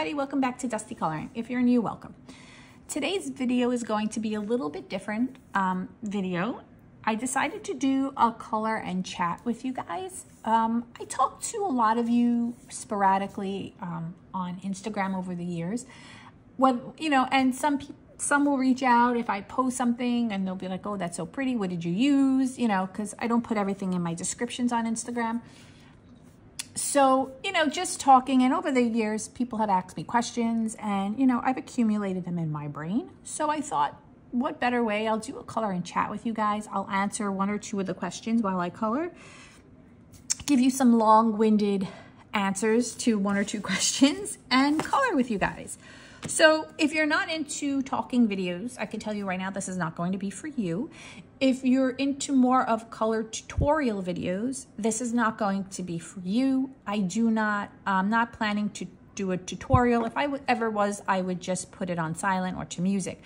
everybody, welcome back to Dustdee Coloring. If you're new, welcome. Today's video is going to be a little bit different um, video. I decided to do a color and chat with you guys. Um, I talked to a lot of you sporadically um, on Instagram over the years. When, you know, and some people some will reach out if I post something and they'll be like, oh, that's so pretty. What did you use? You know, because I don't put everything in my descriptions on Instagram. So, you know, just talking and over the years, people have asked me questions and, you know, I've accumulated them in my brain. So I thought, what better way? I'll do a color and chat with you guys. I'll answer one or two of the questions while I color, give you some long-winded answers to one or two questions and color with you guys. So if you're not into talking videos, I can tell you right now, this is not going to be for you. If you're into more of color tutorial videos, this is not going to be for you. I do not, I'm not planning to do a tutorial. If I ever was, I would just put it on silent or to music.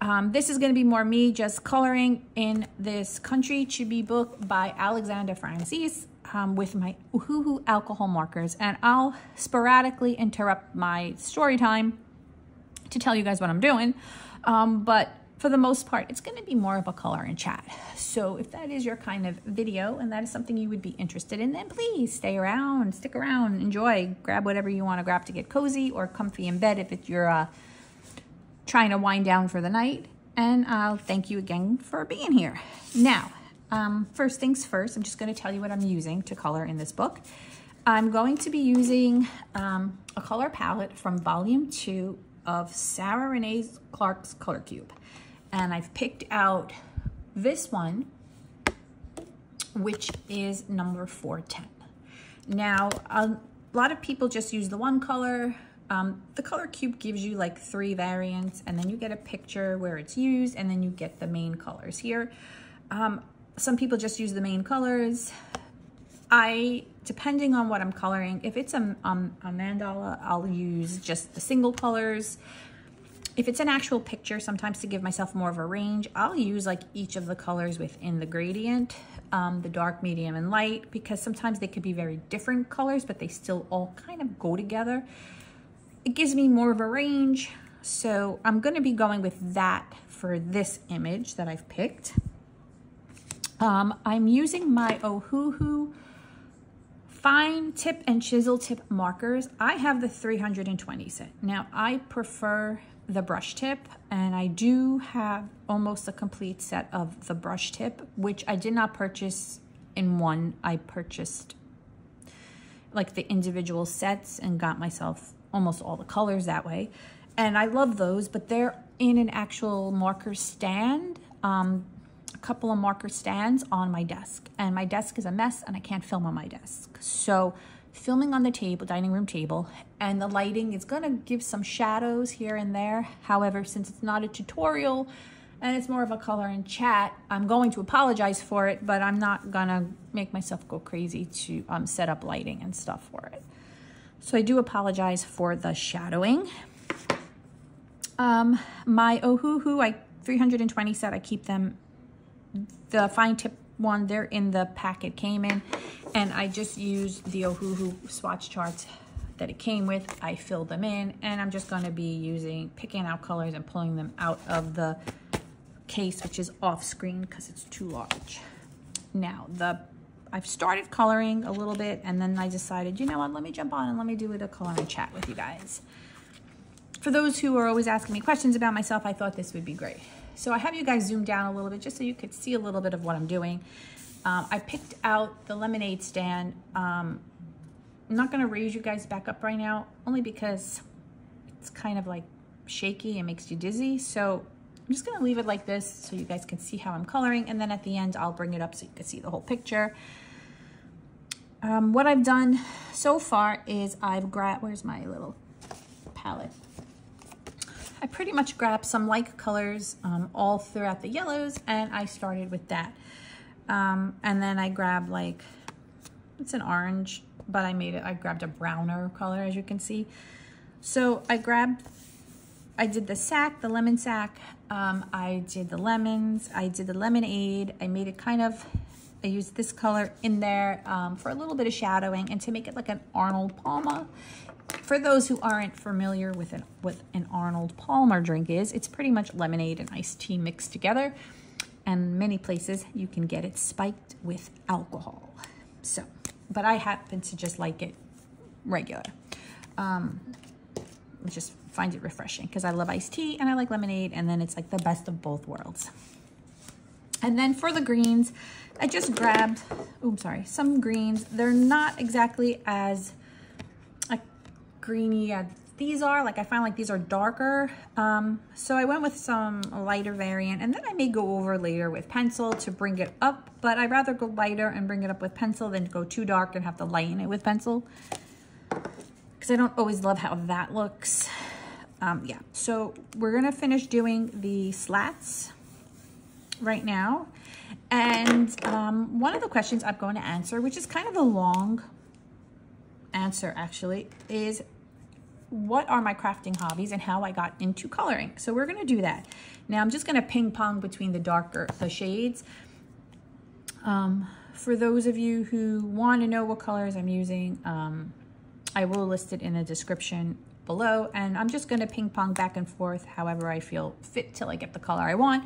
Um, this is going to be more me just coloring in this Country Chibi book by Alexandra Franses um, with my Ohuhu alcohol markers. And I'll sporadically interrupt my story time to tell you guys what I'm doing. Um, but for the most part, it's going to be more of a color and chat. So if that is your kind of video and that is something you would be interested in, then please stay around, stick around, enjoy, grab whatever you want to grab to get cozy or comfy in bed if it's you're uh, trying to wind down for the night. And I'll thank you again for being here. Now, um, first things first, I'm just going to tell you what I'm using to color in this book. I'm going to be using um, a color palette from volume two of Sarah Renae Clark's Color Cube. And I've picked out this one, which is number 410. Now, a lot of people just use the one color. Um, the color cube gives you like three variants and then you get a picture where it's used and then you get the main colors here. Um, some people just use the main colors. I, depending on what I'm coloring, if it's a, um, a mandala, I'll use just the single colors. If it's an actual picture, sometimes to give myself more of a range, I'll use like each of the colors within the gradient, um, the dark, medium, and light, because sometimes they could be very different colors, but they still all kind of go together. It gives me more of a range. So I'm gonna be going with that for this image that I've picked. Um, I'm using my Ohuhu fine tip and chisel tip markers. I have the 320 set. Now I prefer the brush tip and I do have almost a complete set of the brush tip, which I did not purchase in one. I purchased like the individual sets and got myself almost all the colors that way. And I love those, but they're in an actual marker stand. Um, couple of marker stands on my desk and my desk is a mess and I can't film on my desk. So filming on the table, dining room table, and the lighting is gonna give some shadows here and there. However, since it's not a tutorial and it's more of a color and chat, I'm going to apologize for it, but I'm not gonna make myself go crazy to um, set up lighting and stuff for it. So I do apologize for the shadowing. Um, my Ohuhu, I 320 set, I keep them the fine tip one, they're in the packet came in. And I just used the Ohuhu swatch charts that it came with. I filled them in and I'm just gonna be using, picking out colors and pulling them out of the case, which is off screen because it's too large. Now, the I've started coloring a little bit and then I decided, you know what, let me jump on and let me do a color and chat with you guys. For those who are always asking me questions about myself, I thought this would be great. So I have you guys zoom down a little bit just so you could see a little bit of what I'm doing. Um, I picked out the lemonade stand. Um, I'm not gonna raise you guys back up right now, only because it's kind of like shaky and makes you dizzy. So I'm just gonna leave it like this so you guys can see how I'm coloring. And then at the end, I'll bring it up so you can see the whole picture. Um, what I've done so far is I've grabbed, where's my little palette? I pretty much grabbed some like colors um, all throughout the yellows and I started with that. Um, and then I grabbed like, it's an orange, but I made it, I grabbed a browner color as you can see. So I grabbed, I did the sack, the lemon sack. Um, I did the lemons, I did the lemonade. I made it kind of, I used this color in there um, for a little bit of shadowing and to make it like an Arnold Palmer For those who aren't familiar with an, with an Arnold Palmer drink is, it's pretty much lemonade and iced tea mixed together. And many places you can get it spiked with alcohol. So, but I happen to just like it regular. Um, just find it refreshing because I love iced tea and I like lemonade and then it's like the best of both worlds. And then for the greens, I just grabbed, oh, sorry, some greens. They're not exactly as greeny these are. Like I find like these are darker. Um, so I went with some lighter variant and then I may go over later with pencil to bring it up, but I'd rather go lighter and bring it up with pencil than go too dark and have to lighten it with pencil because I don't always love how that looks. Um, yeah, so we're gonna finish doing the slats right now. And um, one of the questions I'm going to answer, which is kind of a long answer actually, is what are my crafting hobbies and how I got into coloring. So we're gonna do that. Now I'm just gonna ping pong between the darker, the shades. Um, for those of you who want to know what colors I'm using, um, I will list it in the description below and I'm just gonna ping pong back and forth however I feel fit till I get the color I want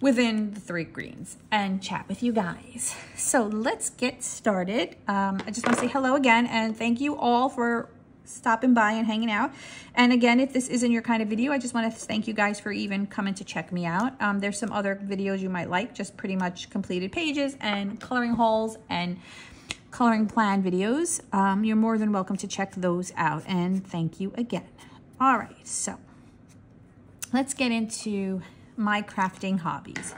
within the three greens and chat with you guys. So let's get started. Um, I just wanna say hello again and thank you all for stopping by and hanging out. And again, if this isn't your kind of video, I just want to thank you guys for even coming to check me out. Um, there's some other videos you might like, just pretty much completed pages and coloring hauls and coloring plan videos. Um, you're more than welcome to check those out and thank you again. All right, so let's get into my crafting hobbies.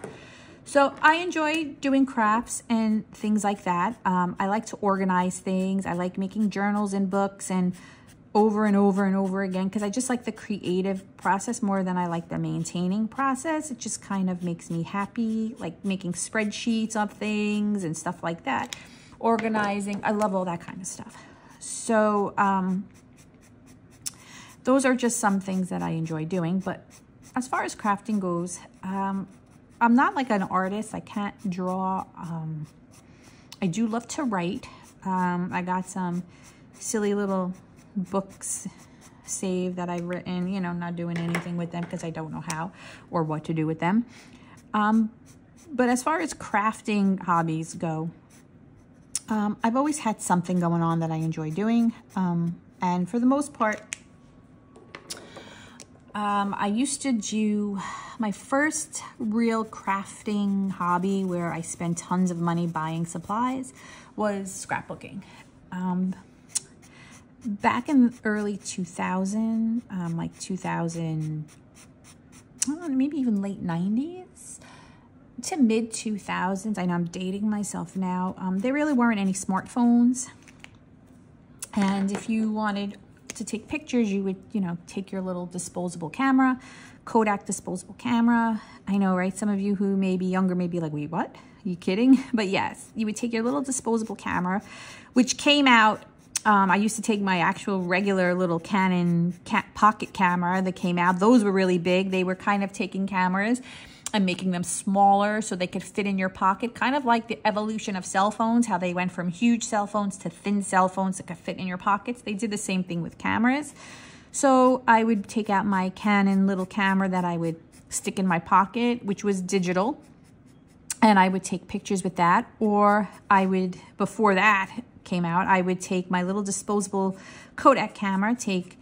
So I enjoy doing crafts and things like that. Um, I like to organize things. I like making journals and books and over and over and over again because I just like the creative process more than I like the maintaining process. It just kind of makes me happy, like making spreadsheets of things and stuff like that organizing. I love all that kind of stuff. So um, those are just some things that I enjoy doing. But as far as crafting goes, um, I'm not like an artist. I can't draw. Um, I do love to write. Um, I got some silly little books saved that I've written, you know, not doing anything with them because I don't know how or what to do with them. Um, but as far as crafting hobbies go, um, I've always had something going on that I enjoy doing. Um, and for the most part, um, I used to do my first real crafting hobby where I spent tons of money buying supplies was scrapbooking. Um, back in early 2000, um, like 2000, know, maybe even late 90s, to mid 2000s. I know I'm dating myself now. Um, there really weren't any smartphones. And if you wanted to take pictures, you would, you know, take your little disposable camera, Kodak disposable camera. I know, right? Some of you who may be younger may be like, wait, what? Are you kidding? But yes, you would take your little disposable camera, which came out um, I used to take my actual regular little Canon ca pocket camera that came out. Those were really big. They were kind of taking cameras and making them smaller so they could fit in your pocket, kind of like the evolution of cell phones, how they went from huge cell phones to thin cell phones that could fit in your pockets. They did the same thing with cameras. So I would take out my Canon little camera that I would stick in my pocket, which was digital, and I would take pictures with that. Or I would, before that came out, I would take my little disposable Kodak camera, take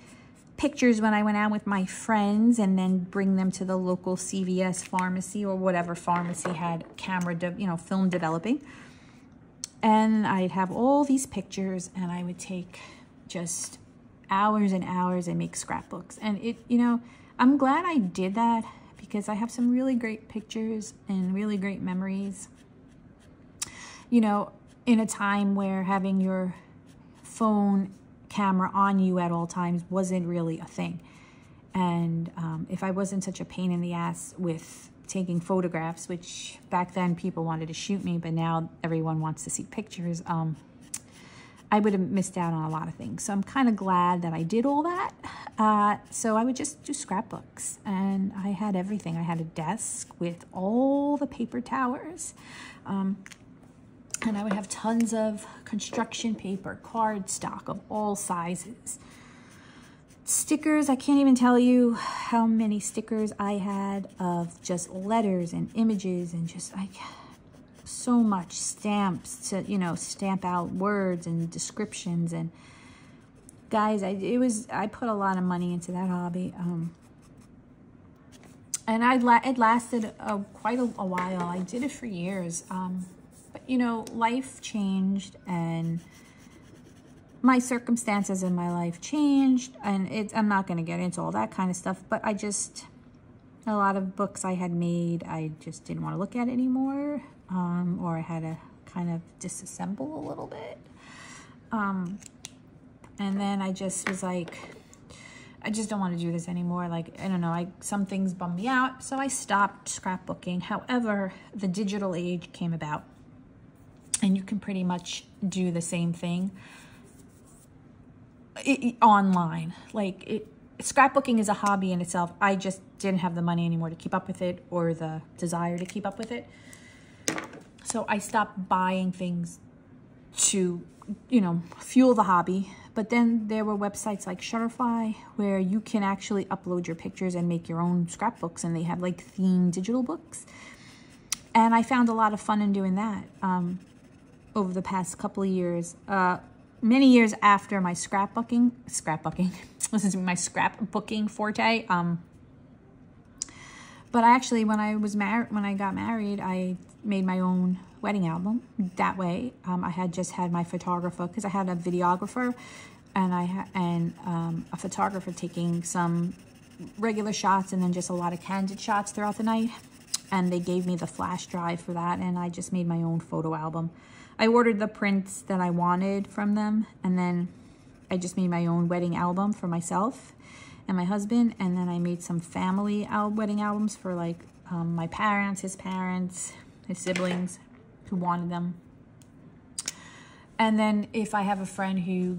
pictures when I went out with my friends and then bring them to the local CVS pharmacy or whatever pharmacy had camera, you know, film developing. And I'd have all these pictures and I would take just hours and hours and make scrapbooks. And it, you know, I'm glad I did that because I have some really great pictures and really great memories. You know, in a time where having your phone camera on you at all times wasn't really a thing. And um, if I wasn't such a pain in the ass with taking photographs, which back then people wanted to shoot me, but now everyone wants to see pictures, um, I would have missed out on a lot of things. So I'm kind of glad that I did all that. Uh, so I would just do scrapbooks and I had everything. I had a desk with all the paper towers. Um, and I would have tons of construction paper, cardstock of all sizes. stickers, I can't even tell you how many stickers I had of just letters and images and just like so much stamps to, you know, stamp out words and descriptions and guys, I, it was, I put a lot of money into that hobby. Um, and I la it lasted a, quite a, a, while. I did it for years. Um, but you know, life changed and my circumstances in my life changed and it, I'm not going to get into all that kind of stuff, but I just, a lot of books I had made, I just didn't want to look at anymore. Um, or I had to kind of disassemble a little bit. Um, and then I just was like, I just don't want to do this anymore. Like, I don't know, I, some things bum me out. So I stopped scrapbooking. However, the digital age came about and you can pretty much do the same thing it, online. Like it, scrapbooking is a hobby in itself. I just didn't have the money anymore to keep up with it or the desire to keep up with it. So I stopped buying things to, you know, fuel the hobby but then there were websites like Shutterfly where you can actually upload your pictures and make your own scrapbooks and they have like themed digital books. And I found a lot of fun in doing that um, over the past couple of years. Uh, many years after my scrapbooking, scrapbooking, to me, my scrapbooking forte. Um, but actually, when I was married, when I got married, I made my own wedding album that way. Um, I had just had my photographer because I had a videographer and I and um, a photographer taking some regular shots and then just a lot of candid shots throughout the night. And they gave me the flash drive for that and I just made my own photo album. I ordered the prints that I wanted from them and then I just made my own wedding album for myself and my husband and then I made some family al wedding albums for like um, my parents, his parents, his siblings, who wanted them. And then if I have a friend who,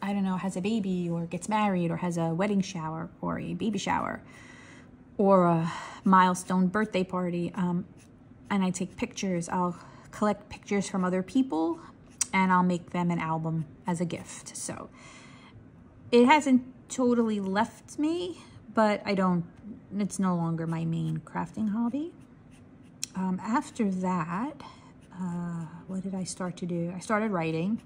I don't know, has a baby or gets married or has a wedding shower or a baby shower or a milestone birthday party, um, and I take pictures, I'll collect pictures from other people and I'll make them an album as a gift. So it hasn't totally left me, but I don't, it's no longer my main crafting hobby. Um, after that, uh, what did I start to do? I started writing.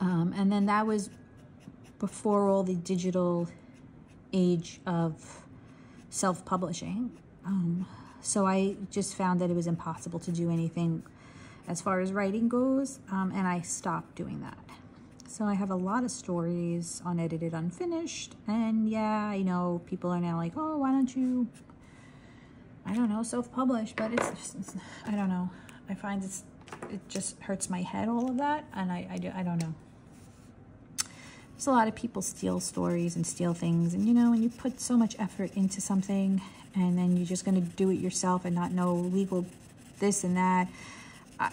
Um, and then that was before all the digital age of self-publishing. Um, so I just found that it was impossible to do anything as far as writing goes, um, and I stopped doing that. So I have a lot of stories unedited, unfinished, and yeah, I know people are now like, oh, why don't you I don't know, self-publish, but it's, just, it's, I don't know. I find it's, it just hurts my head, all of that, and I, I, do, I don't know. There's a lot of people steal stories and steal things, and you know, when you put so much effort into something, and then you're just going to do it yourself and not know legal this and that,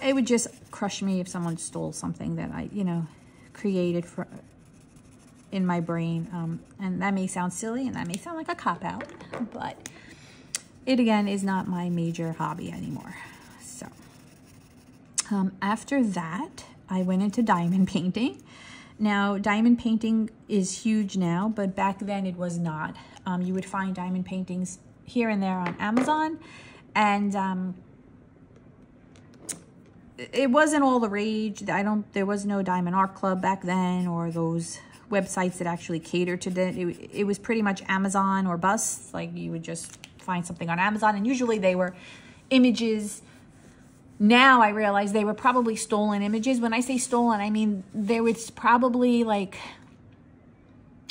it would just crush me if someone stole something that I, you know, created for in my brain. Um, and that may sound silly, and that may sound like a cop-out, but it again is not my major hobby anymore. So um, after that, I went into diamond painting. Now, diamond painting is huge now, but back then it was not. Um, you would find diamond paintings here and there on Amazon, and um, it wasn't all the rage. I don't. There was no Diamond Art Club back then, or those websites that actually cater to that. It, it was pretty much Amazon or bust. Like you would just find something on Amazon. And usually they were images. Now I realize they were probably stolen images. When I say stolen, I mean there was probably like,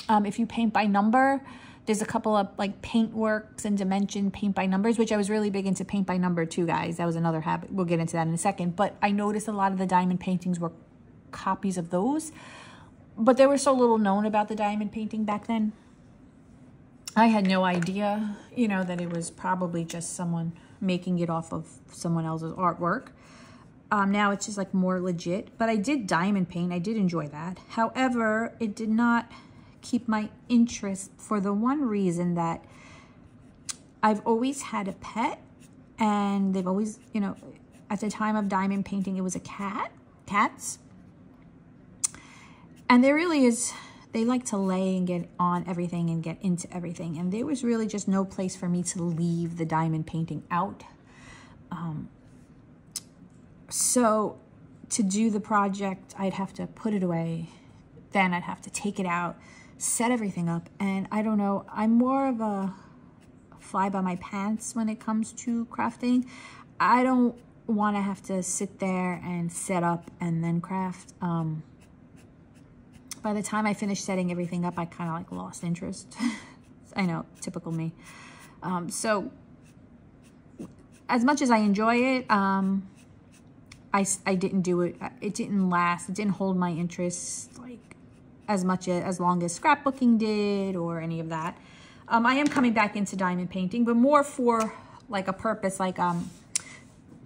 um, if you paint by number, there's a couple of like Paintworks and Dimension paint by numbers, which I was really big into paint by number too, guys. That was another habit. We'll get into that in a second. But I noticed a lot of the diamond paintings were copies of those. But there was so little known about the diamond painting back then. I had no idea, you know, that it was probably just someone making it off of someone else's artwork. Um, now it's just like more legit, but I did diamond paint. I did enjoy that. However, it did not keep my interest for the one reason that I've always had a pet and they've always, you know, at the time of diamond painting, it was a cat, cats. And there really is they like to lay and get on everything and get into everything. And there was really just no place for me to leave the diamond painting out. Um, so to do the project, I'd have to put it away. Then I'd have to take it out, set everything up. And I don't know, I'm more of a fly by my pants when it comes to crafting. I don't want to have to sit there and set up and then craft. Um, by the time I finished setting everything up, I kind of like lost interest. I know, typical me. Um, so as much as I enjoy it, um, I, I didn't do it. It didn't last. It didn't hold my interest like as much as, long as scrapbooking did or any of that. Um, I am coming back into diamond painting, but more for like a purpose, like um,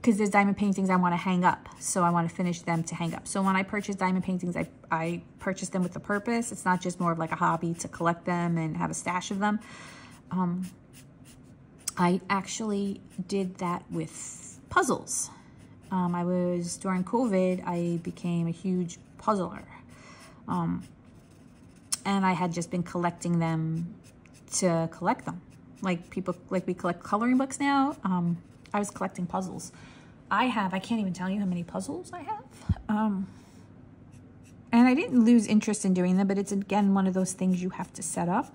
because there's diamond paintings I want to hang up. So I want to finish them to hang up. So when I purchase diamond paintings, I, I purchase them with a purpose. It's not just more of like a hobby to collect them and have a stash of them. Um, I actually did that with puzzles. Um, I was, during COVID, I became a huge puzzler. Um, and I had just been collecting them to collect them. Like people, like we collect coloring books now. Um, I was collecting puzzles. I have, I can't even tell you how many puzzles I have. Um, and I didn't lose interest in doing them, but it's again one of those things you have to set up.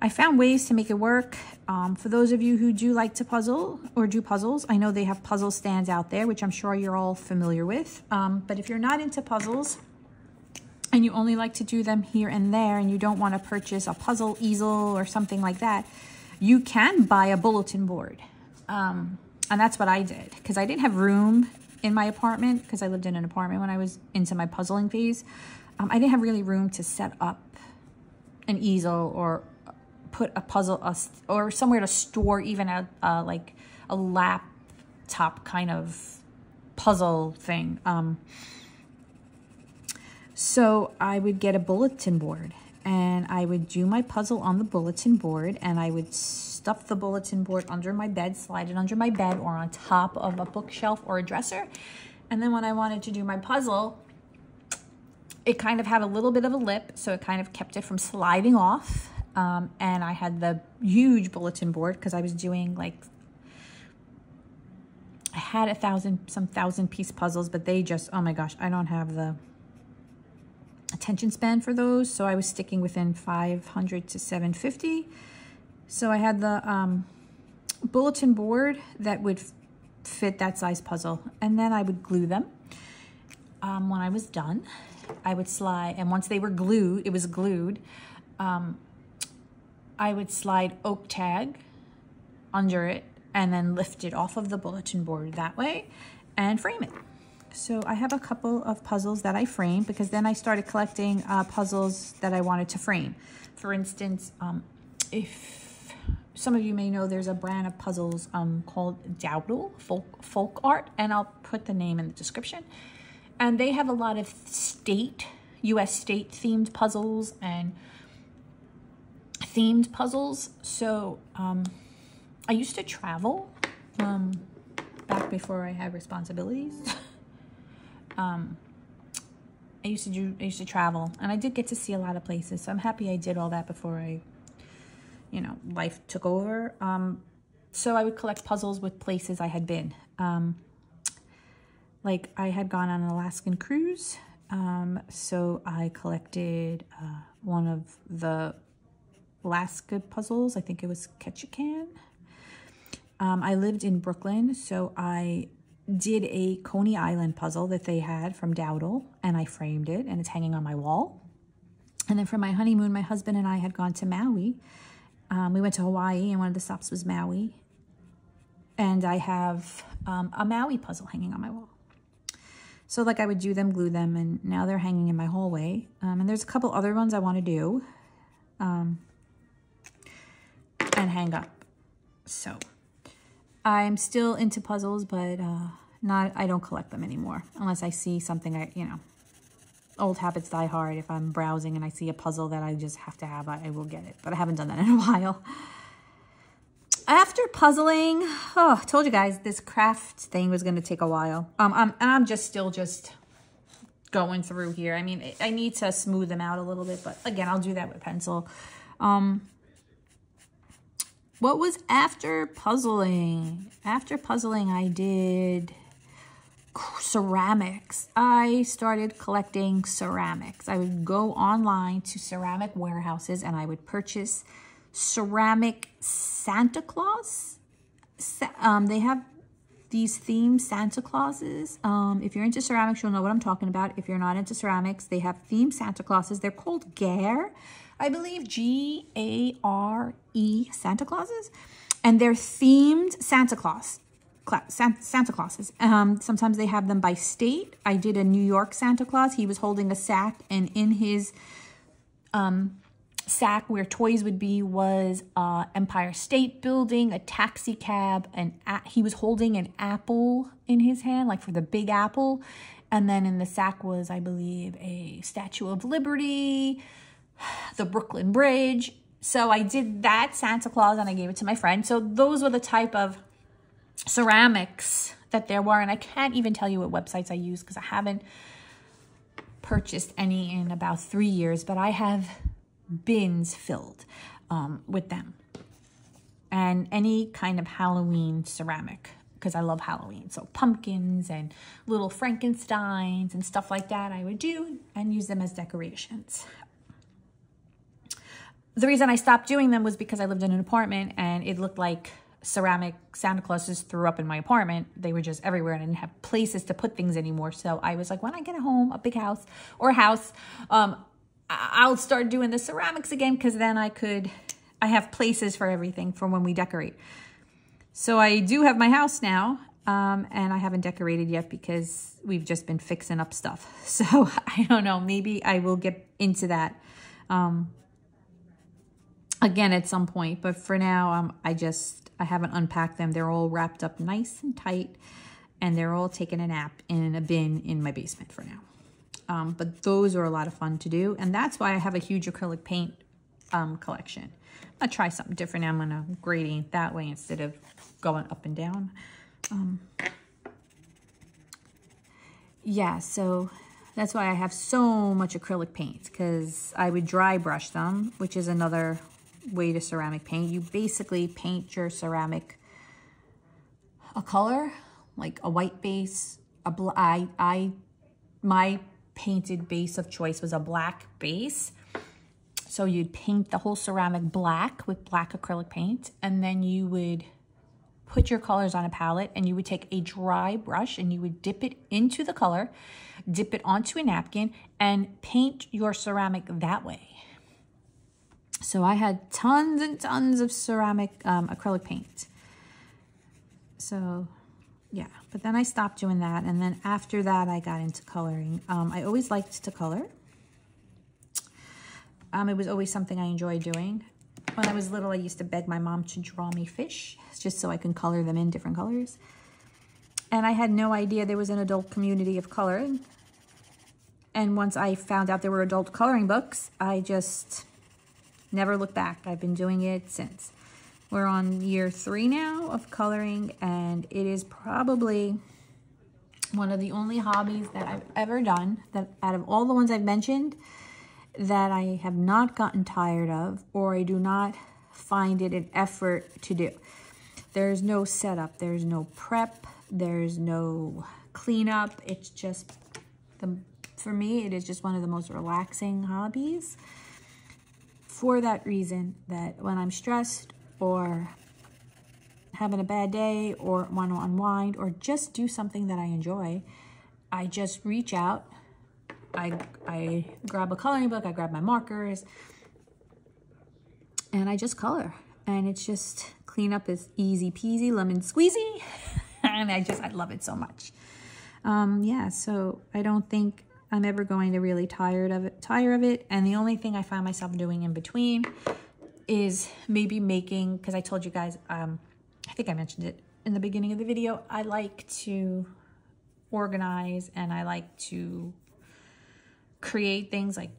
I found ways to make it work. Um, for those of you who do like to puzzle or do puzzles, I know they have puzzle stands out there, which I'm sure you're all familiar with. Um, but if you're not into puzzles and you only like to do them here and there and you don't want to purchase a puzzle easel or something like that, you can buy a bulletin board. Um, and that's what I did because I didn't have room in my apartment because I lived in an apartment when I was into my puzzling phase. Um, I didn't have really room to set up an easel or put a puzzle a, or somewhere to store even a, a like a laptop kind of puzzle thing. Um, so I would get a bulletin board and I would do my puzzle on the bulletin board and I would stuff the bulletin board under my bed, slide it under my bed or on top of a bookshelf or a dresser. And then when I wanted to do my puzzle, it kind of had a little bit of a lip, so it kind of kept it from sliding off. Um, and I had the huge bulletin board because I was doing like, I had a thousand, some thousand piece puzzles, but they just, oh my gosh, I don't have the attention span for those. So I was sticking within 500 to 750. So I had the um, bulletin board that would fit that size puzzle. And then I would glue them. Um, when I was done, I would slide, and once they were glued, it was glued, um, I would slide oak tag under it and then lift it off of the bulletin board that way and frame it. So I have a couple of puzzles that I frame because then I started collecting uh, puzzles that I wanted to frame. For instance, um, if some of you may know there's a brand of puzzles um, called Dowdle Folk, Folk Art, and I'll put the name in the description. And they have a lot of state, U.S. state themed puzzles and themed puzzles. So um, I used to travel um, back before I had responsibilities. um, I used to do, I used to travel and I did get to see a lot of places. So I'm happy I did all that before I you know, life took over. Um, so I would collect puzzles with places I had been. Um, like I had gone on an Alaskan cruise. Um, so I collected uh, one of the Alaska puzzles. I think it was Ketchikan. Um, I lived in Brooklyn, so I did a Coney Island puzzle that they had from Dowdle, and I framed it, and it's hanging on my wall. And then for my honeymoon, my husband and I had gone to Maui, um, we went to Hawaii and one of the stops was Maui. And I have um, a Maui puzzle hanging on my wall. So like I would do them, glue them, and now they're hanging in my hallway. Um, and there's a couple other ones I want to do um, and hang up. So I'm still into puzzles, but uh, not I don't collect them anymore unless I see something I, you know, old habits die hard. If I'm browsing and I see a puzzle that I just have to have, I, I will get it. But I haven't done that in a while. After puzzling, oh, I told you guys this craft thing was going to take a while. Um, I'm, and I'm just still just going through here. I mean, I need to smooth them out a little bit, but again, I'll do that with pencil. Um, what was after puzzling? After puzzling, I did ceramics. I started collecting ceramics. I would go online to ceramic warehouses and I would purchase ceramic Santa Claus. Um, they have these themed Santa Clauses. Um, if you're into ceramics, you'll know what I'm talking about. If you're not into ceramics, they have themed Santa Clauses. They're called Gare. I believe G-A-R-E Santa Clauses. And they're themed Santa Claus. Santa Clauses. Um, sometimes they have them by state. I did a New York Santa Claus. He was holding a sack, and in his um, sack where toys would be was uh, Empire State Building, a taxi cab, and he was holding an apple in his hand, like for the Big Apple. And then in the sack was, I believe, a Statue of Liberty, the Brooklyn Bridge. So I did that Santa Claus and I gave it to my friend. So those were the type of ceramics that there were. And I can't even tell you what websites I use because I haven't purchased any in about three years. But I have bins filled um, with them. And any kind of Halloween ceramic because I love Halloween. So pumpkins and little Frankensteins and stuff like that I would do and use them as decorations the reason I stopped doing them was because I lived in an apartment and it looked like ceramic Santa Clauses threw up in my apartment. They were just everywhere and I didn't have places to put things anymore. So I was like, when I get a home, a big house or a house, um, I'll start doing the ceramics again because then I could, I have places for everything for when we decorate. So I do have my house now um, and I haven't decorated yet because we've just been fixing up stuff. So I don't know, maybe I will get into that. Um, again at some point. But for now, um, I just, I haven't unpacked them. They're all wrapped up nice and tight and they're all taking a nap in a bin in my basement for now. Um, but those are a lot of fun to do. And that's why I have a huge acrylic paint um, collection. I'll try something different. I'm going to gradient that way instead of going up and down. Um, yeah, so that's why I have so much acrylic paint because I would dry brush them, which is another way to ceramic paint. You basically paint your ceramic a color, like a white base. A bl I, I, my painted base of choice was a black base. So you'd paint the whole ceramic black with black acrylic paint, and then you would put your colors on a palette and you would take a dry brush and you would dip it into the color, dip it onto a napkin, and paint your ceramic that way. So I had tons and tons of ceramic um, acrylic paint. So yeah, but then I stopped doing that. And then after that, I got into coloring. Um, I always liked to color. Um, it was always something I enjoyed doing. When I was little, I used to beg my mom to draw me fish just so I can color them in different colors. And I had no idea there was an adult community of coloring. And once I found out there were adult coloring books, I just Never look back. I've been doing it since. We're on year three now of coloring, and it is probably one of the only hobbies that I've ever done that out of all the ones I've mentioned that I have not gotten tired of or I do not find it an effort to do. There's no setup, there's no prep, there's no cleanup. It's just, the, for me, it is just one of the most relaxing hobbies for that reason that when I'm stressed or having a bad day or want to unwind or just do something that I enjoy, I just reach out. I, I grab a coloring book, I grab my markers, and I just color. And it's just cleanup is easy peasy, lemon squeezy. and I just, I love it so much. Um, yeah, so I don't think I'm ever going to really tired of it, tire of it. And the only thing I find myself doing in between is maybe making, because I told you guys, um, I think I mentioned it in the beginning of the video, I like to organize and I like to create things like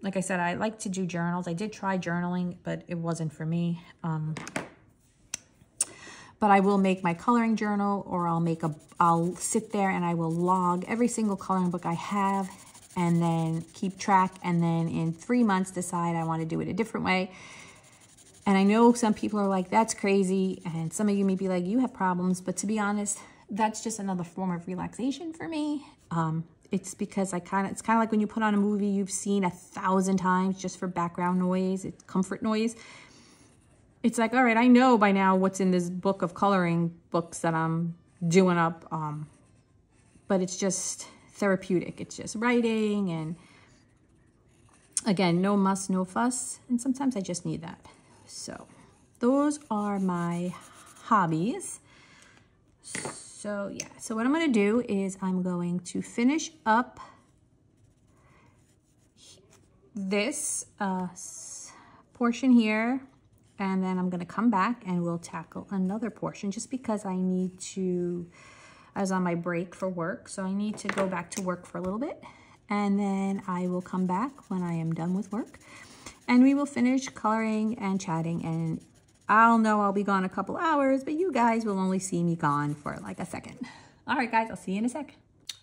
like I said, I like to do journals. I did try journaling, but it wasn't for me. Um, but I will make my coloring journal or I'll make a, I'll sit there and I will log every single coloring book I have and then keep track and then in three months decide I want to do it a different way. And I know some people are like, that's crazy. And some of you may be like, you have problems. But to be honest, that's just another form of relaxation for me. Um, it's because I kind of, it's kind of like when you put on a movie you've seen a thousand times just for background noise, it's comfort noise it's like, all right, I know by now what's in this book of coloring books that I'm doing up. Um, but it's just therapeutic. It's just writing and again, no muss, no fuss. And sometimes I just need that. So those are my hobbies. So yeah, so what I'm going to do is I'm going to finish up this uh, portion here and then I'm going to come back and we'll tackle another portion just because I need to, I was on my break for work, so I need to go back to work for a little bit. And then I will come back when I am done with work. And we will finish coloring and chatting and I'll know I'll be gone a couple hours, but you guys will only see me gone for like a second. All right, guys, I'll see you in a sec.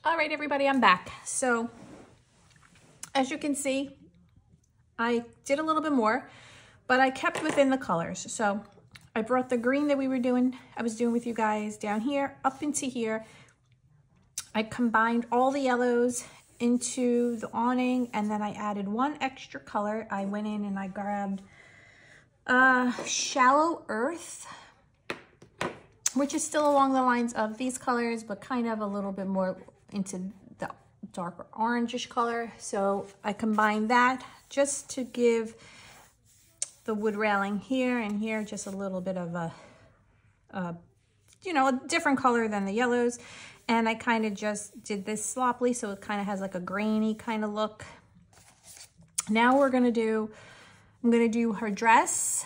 All right, everybody, I'm back. So as you can see, I did a little bit more but I kept within the colors. So I brought the green that we were doing, I was doing with you guys down here, up into here. I combined all the yellows into the awning and then I added one extra color. I went in and I grabbed uh, Shallow Earth, which is still along the lines of these colors, but kind of a little bit more into the darker orangish color. So I combined that just to give the wood railing here and here, just a little bit of a, a you know, a different color than the yellows. And I kind of just did this sloppily, so it kind of has like a grainy kind of look. Now we're gonna do, I'm gonna do her dress.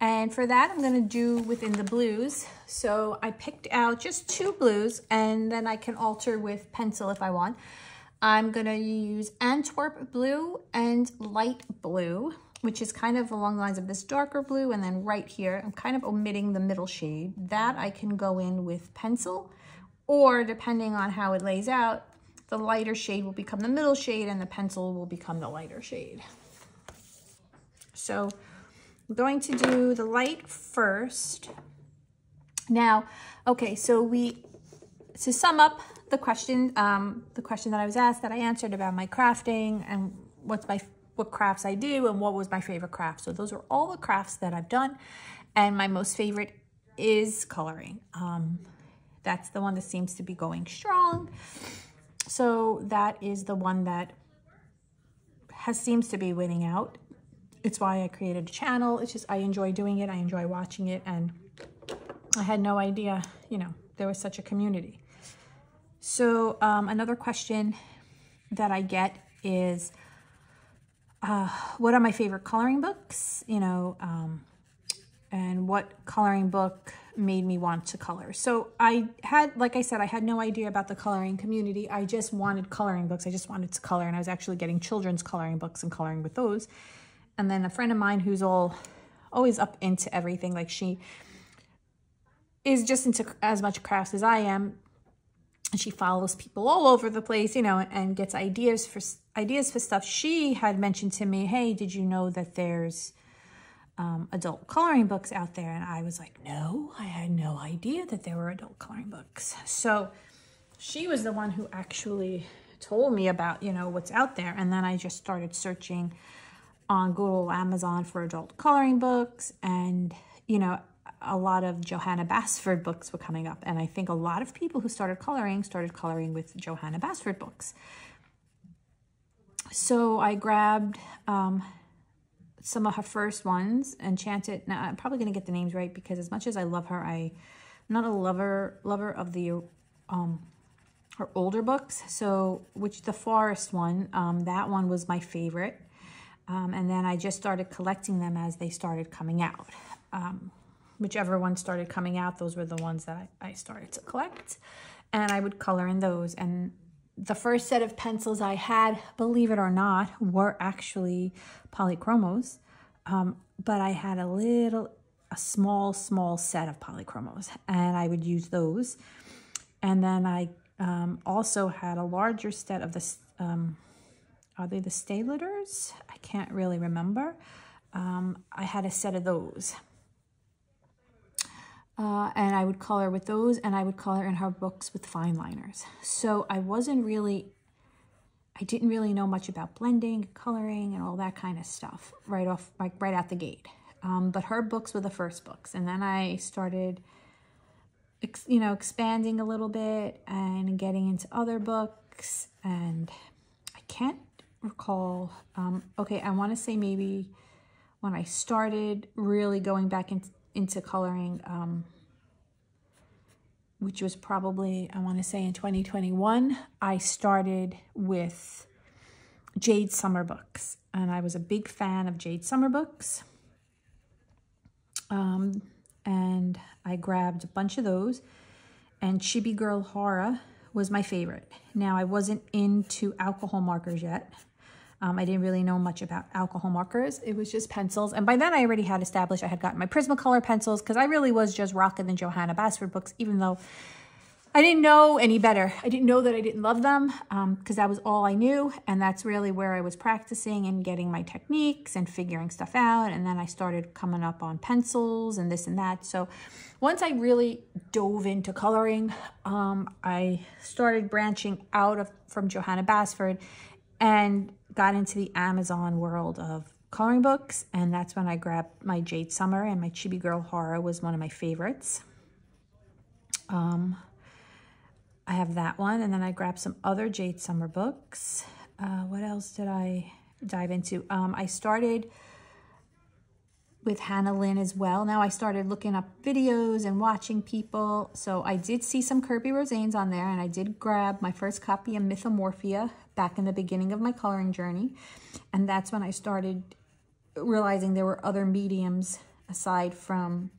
And for that, I'm gonna do within the blues. So I picked out just two blues and then I can alter with pencil if I want. I'm gonna use Antwerp blue and light blue which is kind of along the lines of this darker blue. And then right here, I'm kind of omitting the middle shade. That I can go in with pencil, or depending on how it lays out, the lighter shade will become the middle shade and the pencil will become the lighter shade. So I'm going to do the light first. Now, okay, so we, to sum up the question, um, the question that I was asked that I answered about my crafting and what's my what crafts I do and what was my favorite craft. So those are all the crafts that I've done. And my most favorite is coloring. Um, that's the one that seems to be going strong. So that is the one that has seems to be winning out. It's why I created a channel. It's just I enjoy doing it. I enjoy watching it. And I had no idea, you know, there was such a community. So um, another question that I get is, uh, what are my favorite coloring books, you know, um, and what coloring book made me want to color. So I had, like I said, I had no idea about the coloring community. I just wanted coloring books. I just wanted to color and I was actually getting children's coloring books and coloring with those. And then a friend of mine who's all always up into everything, like she is just into as much crafts as I am. And she follows people all over the place, you know, and gets ideas for ideas for stuff, she had mentioned to me, hey, did you know that there's um, adult coloring books out there? And I was like, no, I had no idea that there were adult coloring books. So she was the one who actually told me about, you know, what's out there. And then I just started searching on Google, Amazon for adult coloring books. And, you know, a lot of Johanna Basford books were coming up. And I think a lot of people who started coloring started coloring with Johanna Basford books. So I grabbed um, some of her first ones, Enchanted. Now I'm probably gonna get the names right because as much as I love her, I, am not a lover lover of the um, her older books. So which the Forest one, um, that one was my favorite. Um, and then I just started collecting them as they started coming out. Um, whichever one started coming out, those were the ones that I, I started to collect. And I would color in those. And the first set of pencils I had, believe it or not, were actually polychromos. Um, but I had a little a small, small set of polychromos and I would use those. And then I um, also had a larger set of the, um, are they the Staedtler's? I can't really remember. Um, I had a set of those. Uh, and I would color with those and I would color in her books with fine liners. So I wasn't really, I didn't really know much about blending, coloring, and all that kind of stuff right off, like right out the gate. Um, but her books were the first books. And then I started, you know, expanding a little bit and getting into other books. And I can't recall, um, okay, I want to say maybe when I started really going back into into coloring, um, which was probably, I want to say in 2021, I started with Jade Summer books. And I was a big fan of Jade Summer books. Um, and I grabbed a bunch of those. And Chibi Girl Horror was my favorite. Now, I wasn't into alcohol markers yet. Um, I didn't really know much about alcohol markers. It was just pencils. And by then I already had established I had gotten my Prismacolor pencils because I really was just rocking the Johanna Basford books, even though I didn't know any better. I didn't know that I didn't love them because um, that was all I knew. And that's really where I was practicing and getting my techniques and figuring stuff out. And then I started coming up on pencils and this and that. So once I really dove into coloring, um, I started branching out of from Johanna Basford and got into the Amazon world of coloring books. And that's when I grabbed my Jade Summer and my Chibi Girl Horror was one of my favorites. Um, I have that one. And then I grabbed some other Jade Summer books. Uh, what else did I dive into? Um, I started with Hannah Lynn as well. Now I started looking up videos and watching people. So I did see some Kerby Rosanes on there and I did grab my first copy of Mythomorphia back in the beginning of my coloring journey. And that's when I started realizing there were other mediums aside from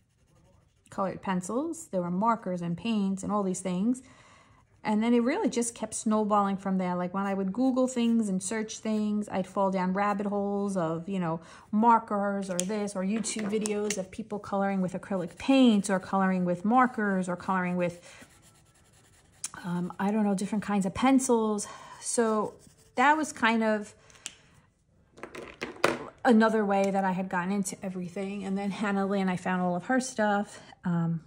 colored pencils. There were markers and paints and all these things. And then it really just kept snowballing from there. Like when I would Google things and search things, I'd fall down rabbit holes of, you know, markers or this or YouTube videos of people coloring with acrylic paints or coloring with markers or coloring with, um, I don't know, different kinds of pencils. So that was kind of another way that I had gotten into everything. And then Hannah Lynn, I found all of her stuff. Um,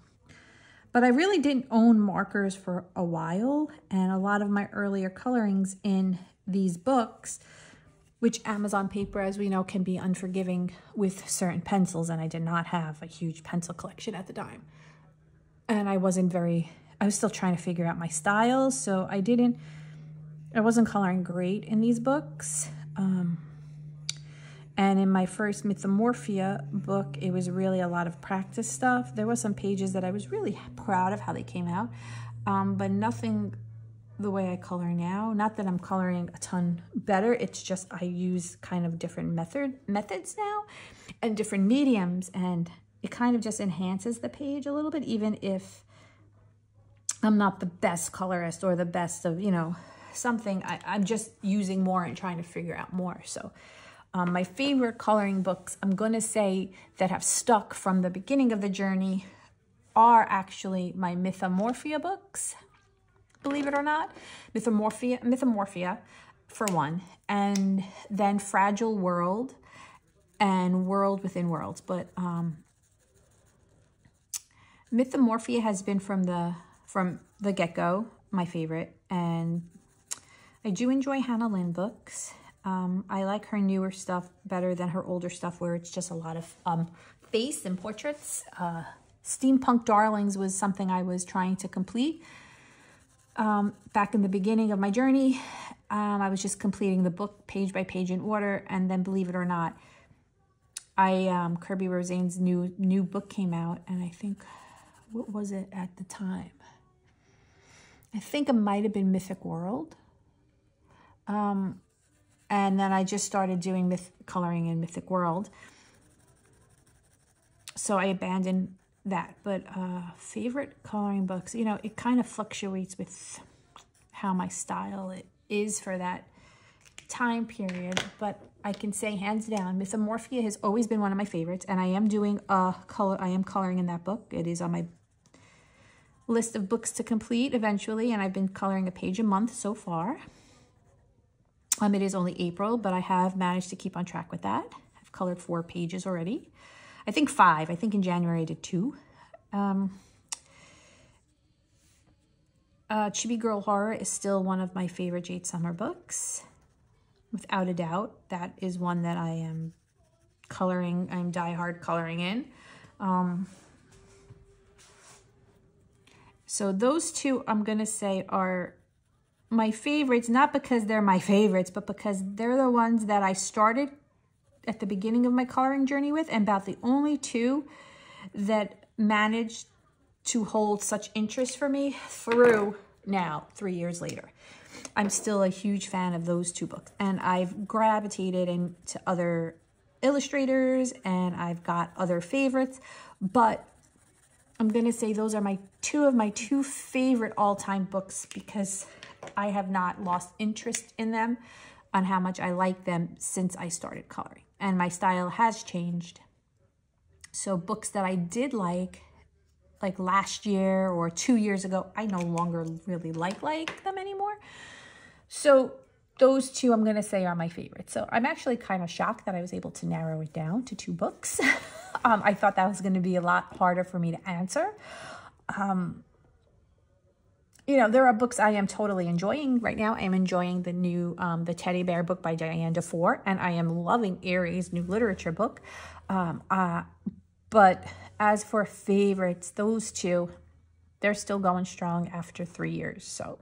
but I really didn't own markers for a while, and a lot of my earlier colorings in these books, which Amazon paper, as we know, can be unforgiving with certain pencils, and I did not have a huge pencil collection at the time. And I wasn't very, I was still trying to figure out my style, so I didn't, I wasn't coloring great in these books. Um, and in my first Mythomorphia book, it was really a lot of practice stuff. There were some pages that I was really proud of how they came out, um, but nothing the way I color now. Not that I'm coloring a ton better, it's just I use kind of different method methods now and different mediums, and it kind of just enhances the page a little bit, even if I'm not the best colorist or the best of, you know, something. I, I'm just using more and trying to figure out more. So um, my favorite coloring books, I'm going to say, that have stuck from the beginning of the journey are actually my Mythomorphia books, believe it or not. Mythomorphia, Mythomorphia for one, and then Fragile World and World Within Worlds. But um, Mythomorphia has been from the from the get-go my favorite, and I do enjoy Hannah Lynn books. Um, I like her newer stuff better than her older stuff where it's just a lot of um, face and portraits. Uh, Steampunk Darlings was something I was trying to complete. Um, back in the beginning of my journey, um, I was just completing the book page by page in order. And then believe it or not, I um, Kerby Rosane's new new book came out. And I think, what was it at the time? I think it might have been Mythic World. Um, and then I just started doing myth coloring in Mythic World. So I abandoned that. But uh, favorite coloring books, you know, it kind of fluctuates with how my style it is for that time period. But I can say hands down, Mythomorphia has always been one of my favorites, and I am doing a color. I am coloring in that book. It is on my list of books to complete eventually, and I've been coloring a page a month so far. It is only April, but I have managed to keep on track with that. I've colored four pages already. I think five. I think in January I did two. Um, uh, Chibi Girl Horror is still one of my favorite Jade Summer books. Without a doubt, that is one that I am coloring, I'm die-hard coloring in. Um, so those two, I'm going to say, are my favorites, not because they're my favorites, but because they're the ones that I started at the beginning of my coloring journey with, and about the only two that managed to hold such interest for me through now, three years later. I'm still a huge fan of those two books. And I've gravitated into other illustrators and I've got other favorites. But I'm going to say those are my two of my two favorite all-time books because I have not lost interest in them on how much I like them since I started coloring. And my style has changed. So books that I did like like last year or two years ago, I no longer really like like them anymore. So those two I'm going to say are my favorites. So I'm actually kind of shocked that I was able to narrow it down to two books. um, I thought that was going to be a lot harder for me to answer. Um, you know, there are books I am totally enjoying right now. I am enjoying the new, um, the Teddy Bear book by Diane DeFore, and I am loving Aries' new literature book. Um, uh, but as for favorites, those two, they're still going strong after three years. So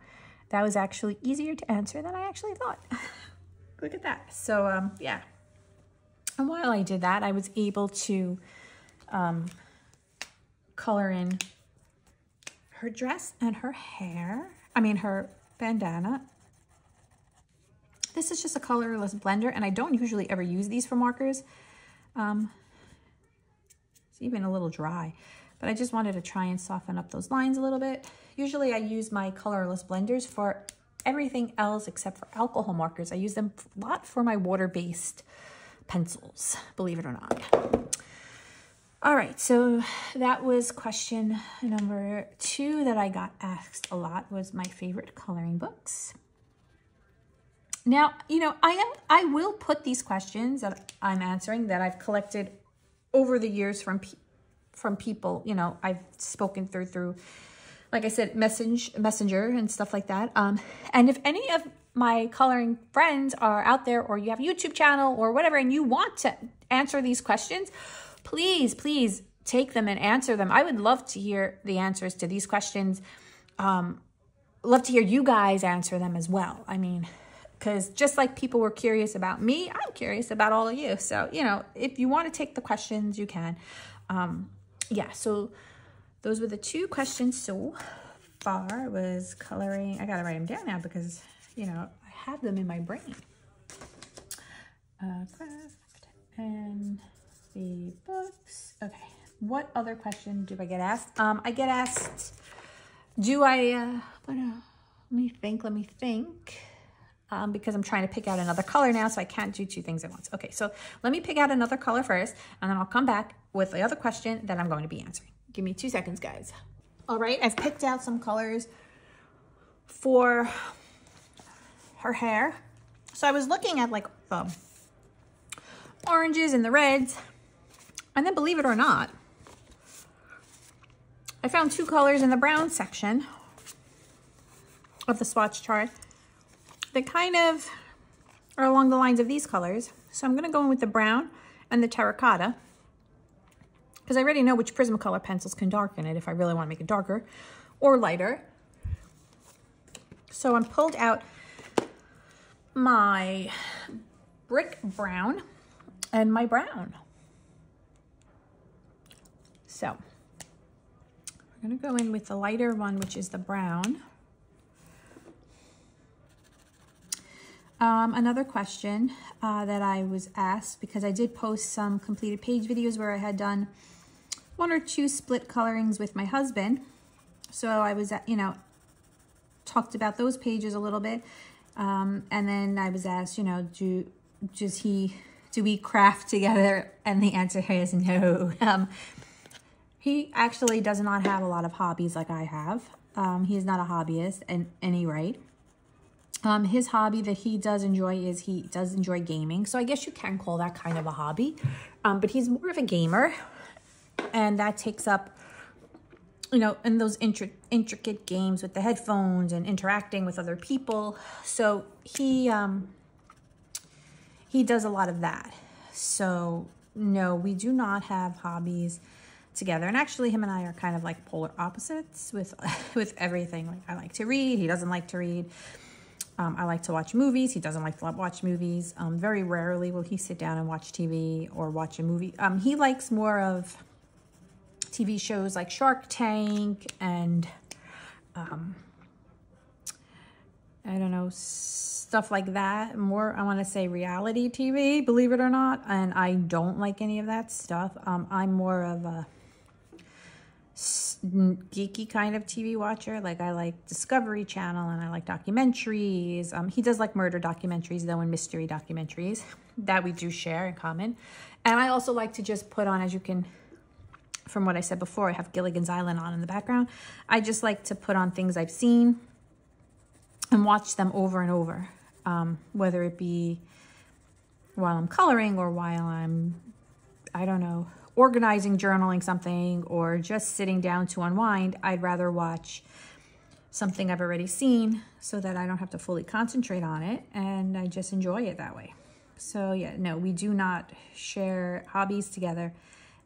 that was actually easier to answer than I actually thought. Look at that. So um, yeah. And while I did that, I was able to um, color in her dress and her hair. I mean, her bandana. This is just a colorless blender, and I don't usually ever use these for markers. Um, even a little dry. But I just wanted to try and soften up those lines a little bit. Usually I use my colorless blenders for everything else except for alcohol markers. I use them a lot for my water-based pencils, believe it or not. All right, so that was question number two that I got asked a lot was my favorite coloring books. Now, you know, I am I will put these questions that I'm answering that I've collected over the years from from people, you know, I've spoken through through, like I said, message messenger and stuff like that. Um, and if any of my coloring friends are out there, or you have a YouTube channel or whatever, and you want to answer these questions, please, please take them and answer them. I would love to hear the answers to these questions. Um, love to hear you guys answer them as well. I mean, because just like people were curious about me, I'm curious about all of you. So, you know, if you want to take the questions, you can. Um, yeah, so those were the two questions so far was coloring. I got to write them down now because, you know, I have them in my brain. Uh, craft and the books. Okay, what other question do I get asked? Um, I get asked, do I, uh, let me think, let me think um, because I'm trying to pick out another color now, so I can't do two things at once. Okay, so let me pick out another color first, and then I'll come back with the other question that I'm going to be answering. Give me two seconds, guys. All right, I've picked out some colors for her hair. So I was looking at like the oranges and the reds, and then believe it or not, I found two colors in the brown section of the swatch chart that kind of are along the lines of these colors. So I'm going to go in with the brown and the terracotta because I already know which Prismacolor pencils can darken it if I really want to make it darker or lighter. So I'm pulled out my brick brown and my brown. So we're going to go in with the lighter one, which is the brown. Um, another question uh, that I was asked, because I did post some completed page videos where I had done one or two split colorings with my husband. So I was, you know, talked about those pages a little bit. Um, and then I was asked, you know, do does he, do we craft together? And the answer is no. Um, he actually does not have a lot of hobbies like I have. Um, he's not a hobbyist at any rate. Um, his hobby that he does enjoy is he does enjoy gaming. So I guess you can call that kind of a hobby. Um, but he's more of a gamer. And that takes up, you know, in those intri intricate games with the headphones and interacting with other people. So he, um, he does a lot of that. So no, we do not have hobbies together. And actually him and I are kind of like polar opposites with, with everything. Like I like to read, he doesn't like to read. Um, I like to watch movies. He doesn't like to watch movies. Um, very rarely will he sit down and watch TV or watch a movie. Um, he likes more of TV shows like Shark Tank and um, I don't know, stuff like that. More, I want to say reality TV, believe it or not. And I don't like any of that stuff. Um, I'm more of a geeky kind of TV watcher. Like I like Discovery Channel and I like documentaries. Um, he does like murder documentaries though and mystery documentaries that we do share in common. And I also like to just put on, as you can, from what I said before, I have Gilligan's Island on in the background. I just like to put on things I've seen and watch them over and over. Um, whether it be while I'm coloring or while I'm, I don't know, organizing, journaling something, or just sitting down to unwind, I'd rather watch something I've already seen so that I don't have to fully concentrate on it and I just enjoy it that way. So yeah, no, we do not share hobbies together.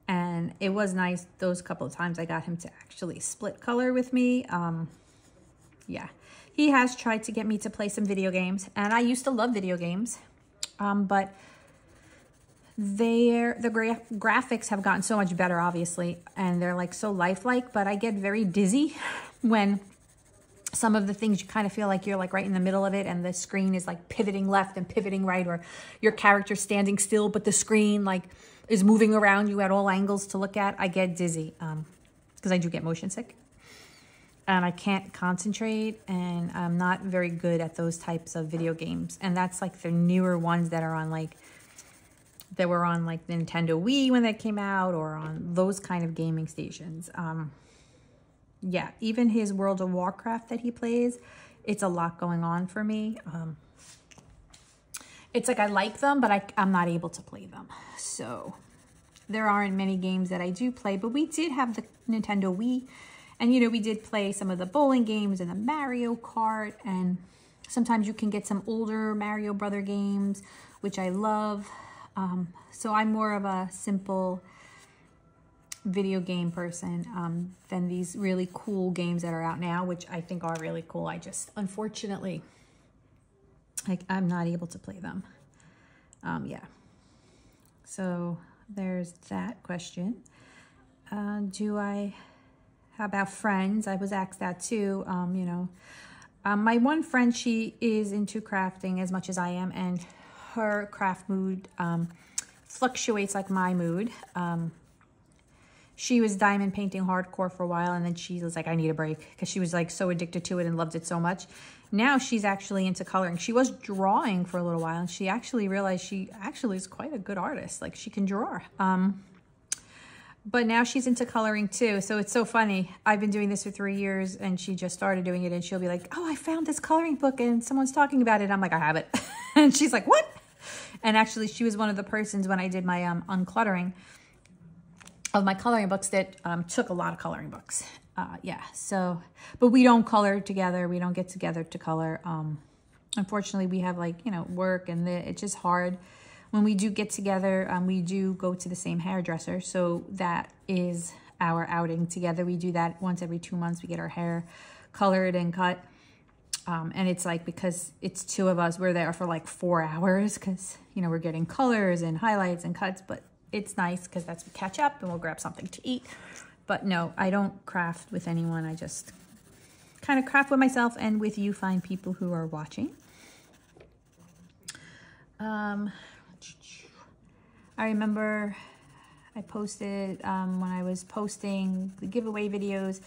And it was nice those couple of times I got him to actually split color with me. Um, yeah, he has tried to get me to play some video games and I used to love video games. Um, but they're, the gra graphics have gotten so much better, obviously, and they're like so lifelike, but I get very dizzy when some of the things you kind of feel like you're like right in the middle of it and the screen is like pivoting left and pivoting right or your character standing still but the screen like is moving around you at all angles to look at i get dizzy um because i do get motion sick. And i can't concentrate and i'm not very good at those types of video games. And that's like the newer ones that are on like that were on like Nintendo Wii when that came out or on those kind of gaming stations. Um, yeah, even his World of Warcraft that he plays, it's a lot going on for me. Um, it's like I like them, but I, I'm not able to play them. So there aren't many games that I do play, but we did have the Nintendo Wii. And, you know, we did play some of the bowling games and the Mario Kart. And sometimes you can get some older Mario Brother games, which I love. Um, so I'm more of a simple video game person um, than these really cool games that are out now, which I think are really cool. I just, unfortunately, like I'm not able to play them. Um, yeah. So there's that question. Uh, do I, how about friends? I was asked that too. Um, you know, um, my one friend, she is into crafting as much as I am, and her craft mood um, fluctuates like my mood. Um, she was diamond painting hardcore for a while and then she was like, I need a break because she was like so addicted to it and loved it so much. Now she's actually into coloring. She was drawing for a little while and she actually realized she actually is quite a good artist. Like she can draw. Um, but now she's into coloring too. So it's so funny. I've been doing this for three years and she just started doing it and she'll be like, oh, I found this coloring book and someone's talking about it. I'm like, I have it. and she's like, what? And actually, she was one of the persons when I did my um, uncluttering of my coloring books that um, took a lot of coloring books. Uh, yeah, so, but we don't color together. We don't get together to color. Um, unfortunately, we have like, you know, work and the, it's just hard. When we do get together, um, we do go to the same hairdresser. So that is our outing together. We do that once every two months. We get our hair colored and cut. Um, and it's like, because it's two of us, we're there for like four hours because, you know, we're getting colors and highlights and cuts, but it's nice because that's we catch up and we'll grab something to eat. But no, I don't craft with anyone. I just kind of craft with myself and with you find people who are watching. Um, I remember I posted um, when I was posting the giveaway videos,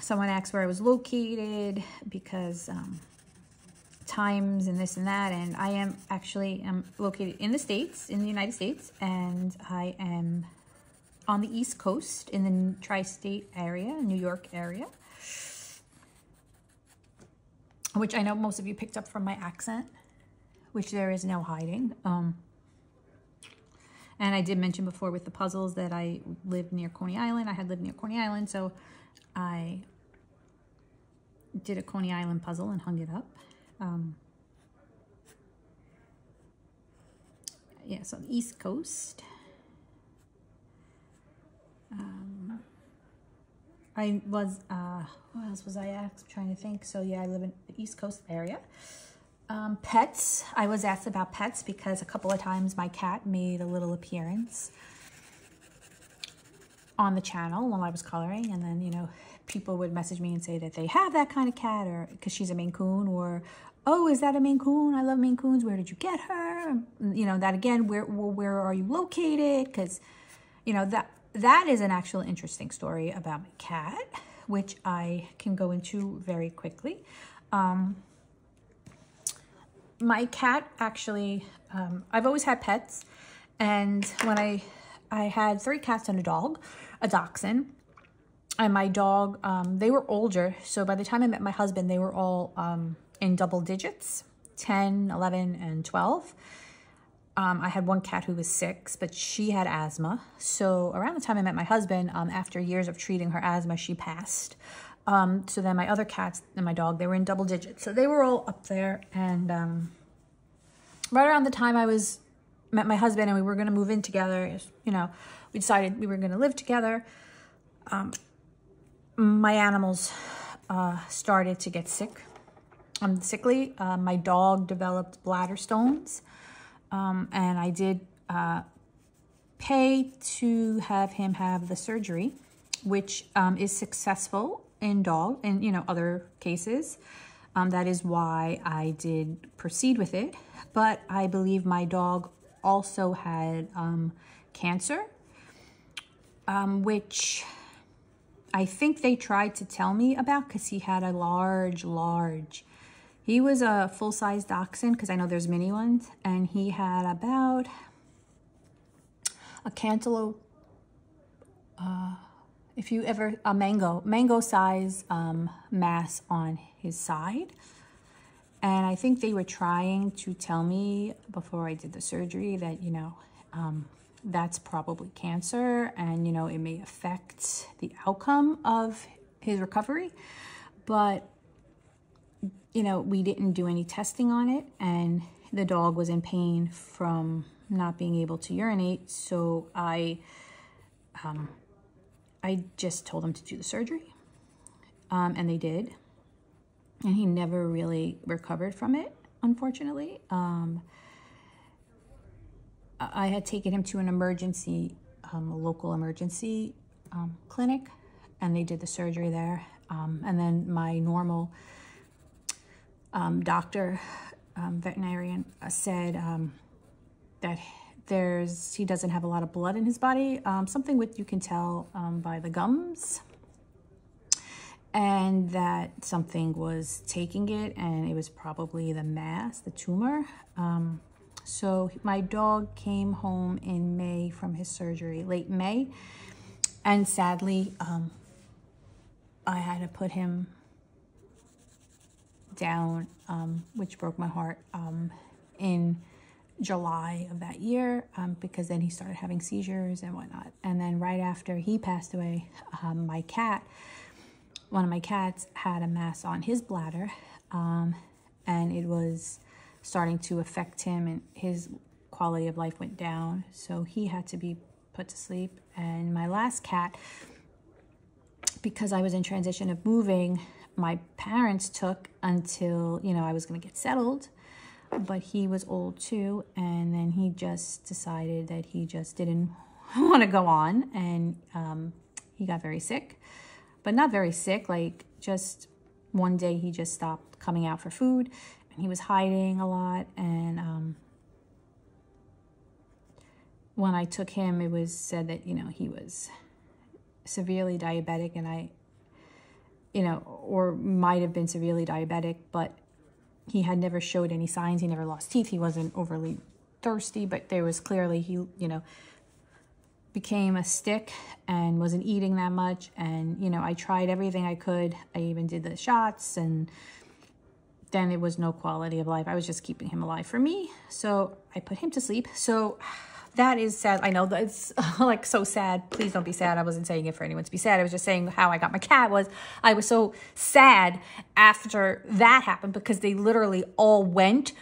someone asked where I was located because um, times and this and that. And I am actually am located in the States, in the United States, and I am on the East Coast in the tri-state area, New York area, which I know most of you picked up from my accent, which there is no hiding. Um, and I did mention before with the puzzles that I lived near Coney Island. I had lived near Coney Island, so I did a Coney Island puzzle and hung it up. Um, yeah, so the East Coast. Um, I was, uh, what else was I asked? I'm trying to think. So yeah, I live in the East Coast area. Um, pets, I was asked about pets because a couple of times my cat made a little appearance on the channel while I was coloring and then, you know, people would message me and say that they have that kind of cat or because she's a Maine Coon or oh, is that a Maine Coon? I love Maine Coons. Where did you get her? You know, that again, where, where are you located? Because, you know, that, that is an actual interesting story about my cat, which I can go into very quickly. Um, my cat actually, um, I've always had pets. And when I, I had three cats and a dog, a dachshund, and my dog, um, they were older. So by the time I met my husband, they were all um, in double digits, 10, 11, and 12. Um, I had one cat who was six, but she had asthma. So around the time I met my husband, um, after years of treating her asthma, she passed. Um, so then my other cats and my dog, they were in double digits. So they were all up there. And um, right around the time I was met my husband and we were going to move in together, you know, we decided we were going to live together. Um, my animals uh, started to get sick. I'm sickly. Uh, my dog developed bladder stones, um, and I did uh, pay to have him have the surgery, which um, is successful in dog and you know other cases. Um, that is why I did proceed with it. But I believe my dog also had um, cancer, um, which I think they tried to tell me about because he had a large, large, he was a full-size dachshund because I know there's mini ones and he had about a cantaloupe, uh, if you ever, a mango, mango size um, mass on his side. And I think they were trying to tell me before I did the surgery that, you know, um, that's probably cancer and, you know, it may affect the outcome of his recovery. But, you know, we didn't do any testing on it and the dog was in pain from not being able to urinate. So I, um, I just told them to do the surgery um, and they did. And he never really recovered from it, unfortunately. Um, I had taken him to an emergency, um, a local emergency um, clinic, and they did the surgery there. Um, and then my normal um, doctor, um, veterinarian, uh, said um, that there's he doesn't have a lot of blood in his body, something with you can tell by the gums, and that something was taking it, and it was probably the mass, the tumor. So my dog came home in May from his surgery, late May. And sadly, um, I had to put him down, um, which broke my heart, um, in July of that year um, because then he started having seizures and whatnot. And then right after he passed away, um, my cat, one of my cats had a mass on his bladder um, and it was starting to affect him and his quality of life went down. So he had to be put to sleep. And my last cat, because I was in transition of moving, my parents took until, you know, I was going to get settled. But he was old too. And then he just decided that he just didn't want to go on. And um, he got very sick. But not very sick, like just one day he just stopped coming out for food he was hiding a lot and um, when I took him it was said that you know he was severely diabetic and I you know or might have been severely diabetic but he had never showed any signs. He never lost teeth. He wasn't overly thirsty, but there was clearly he, you know, became a stick and wasn't eating that much. And, you know, I tried everything I could. I even did the shots and then it was no quality of life. I was just keeping him alive for me. So I put him to sleep. So that is sad. I know that's like so sad. Please don't be sad. I wasn't saying it for anyone to be sad. I was just saying how I got my cat was I was so sad after that happened because they literally all went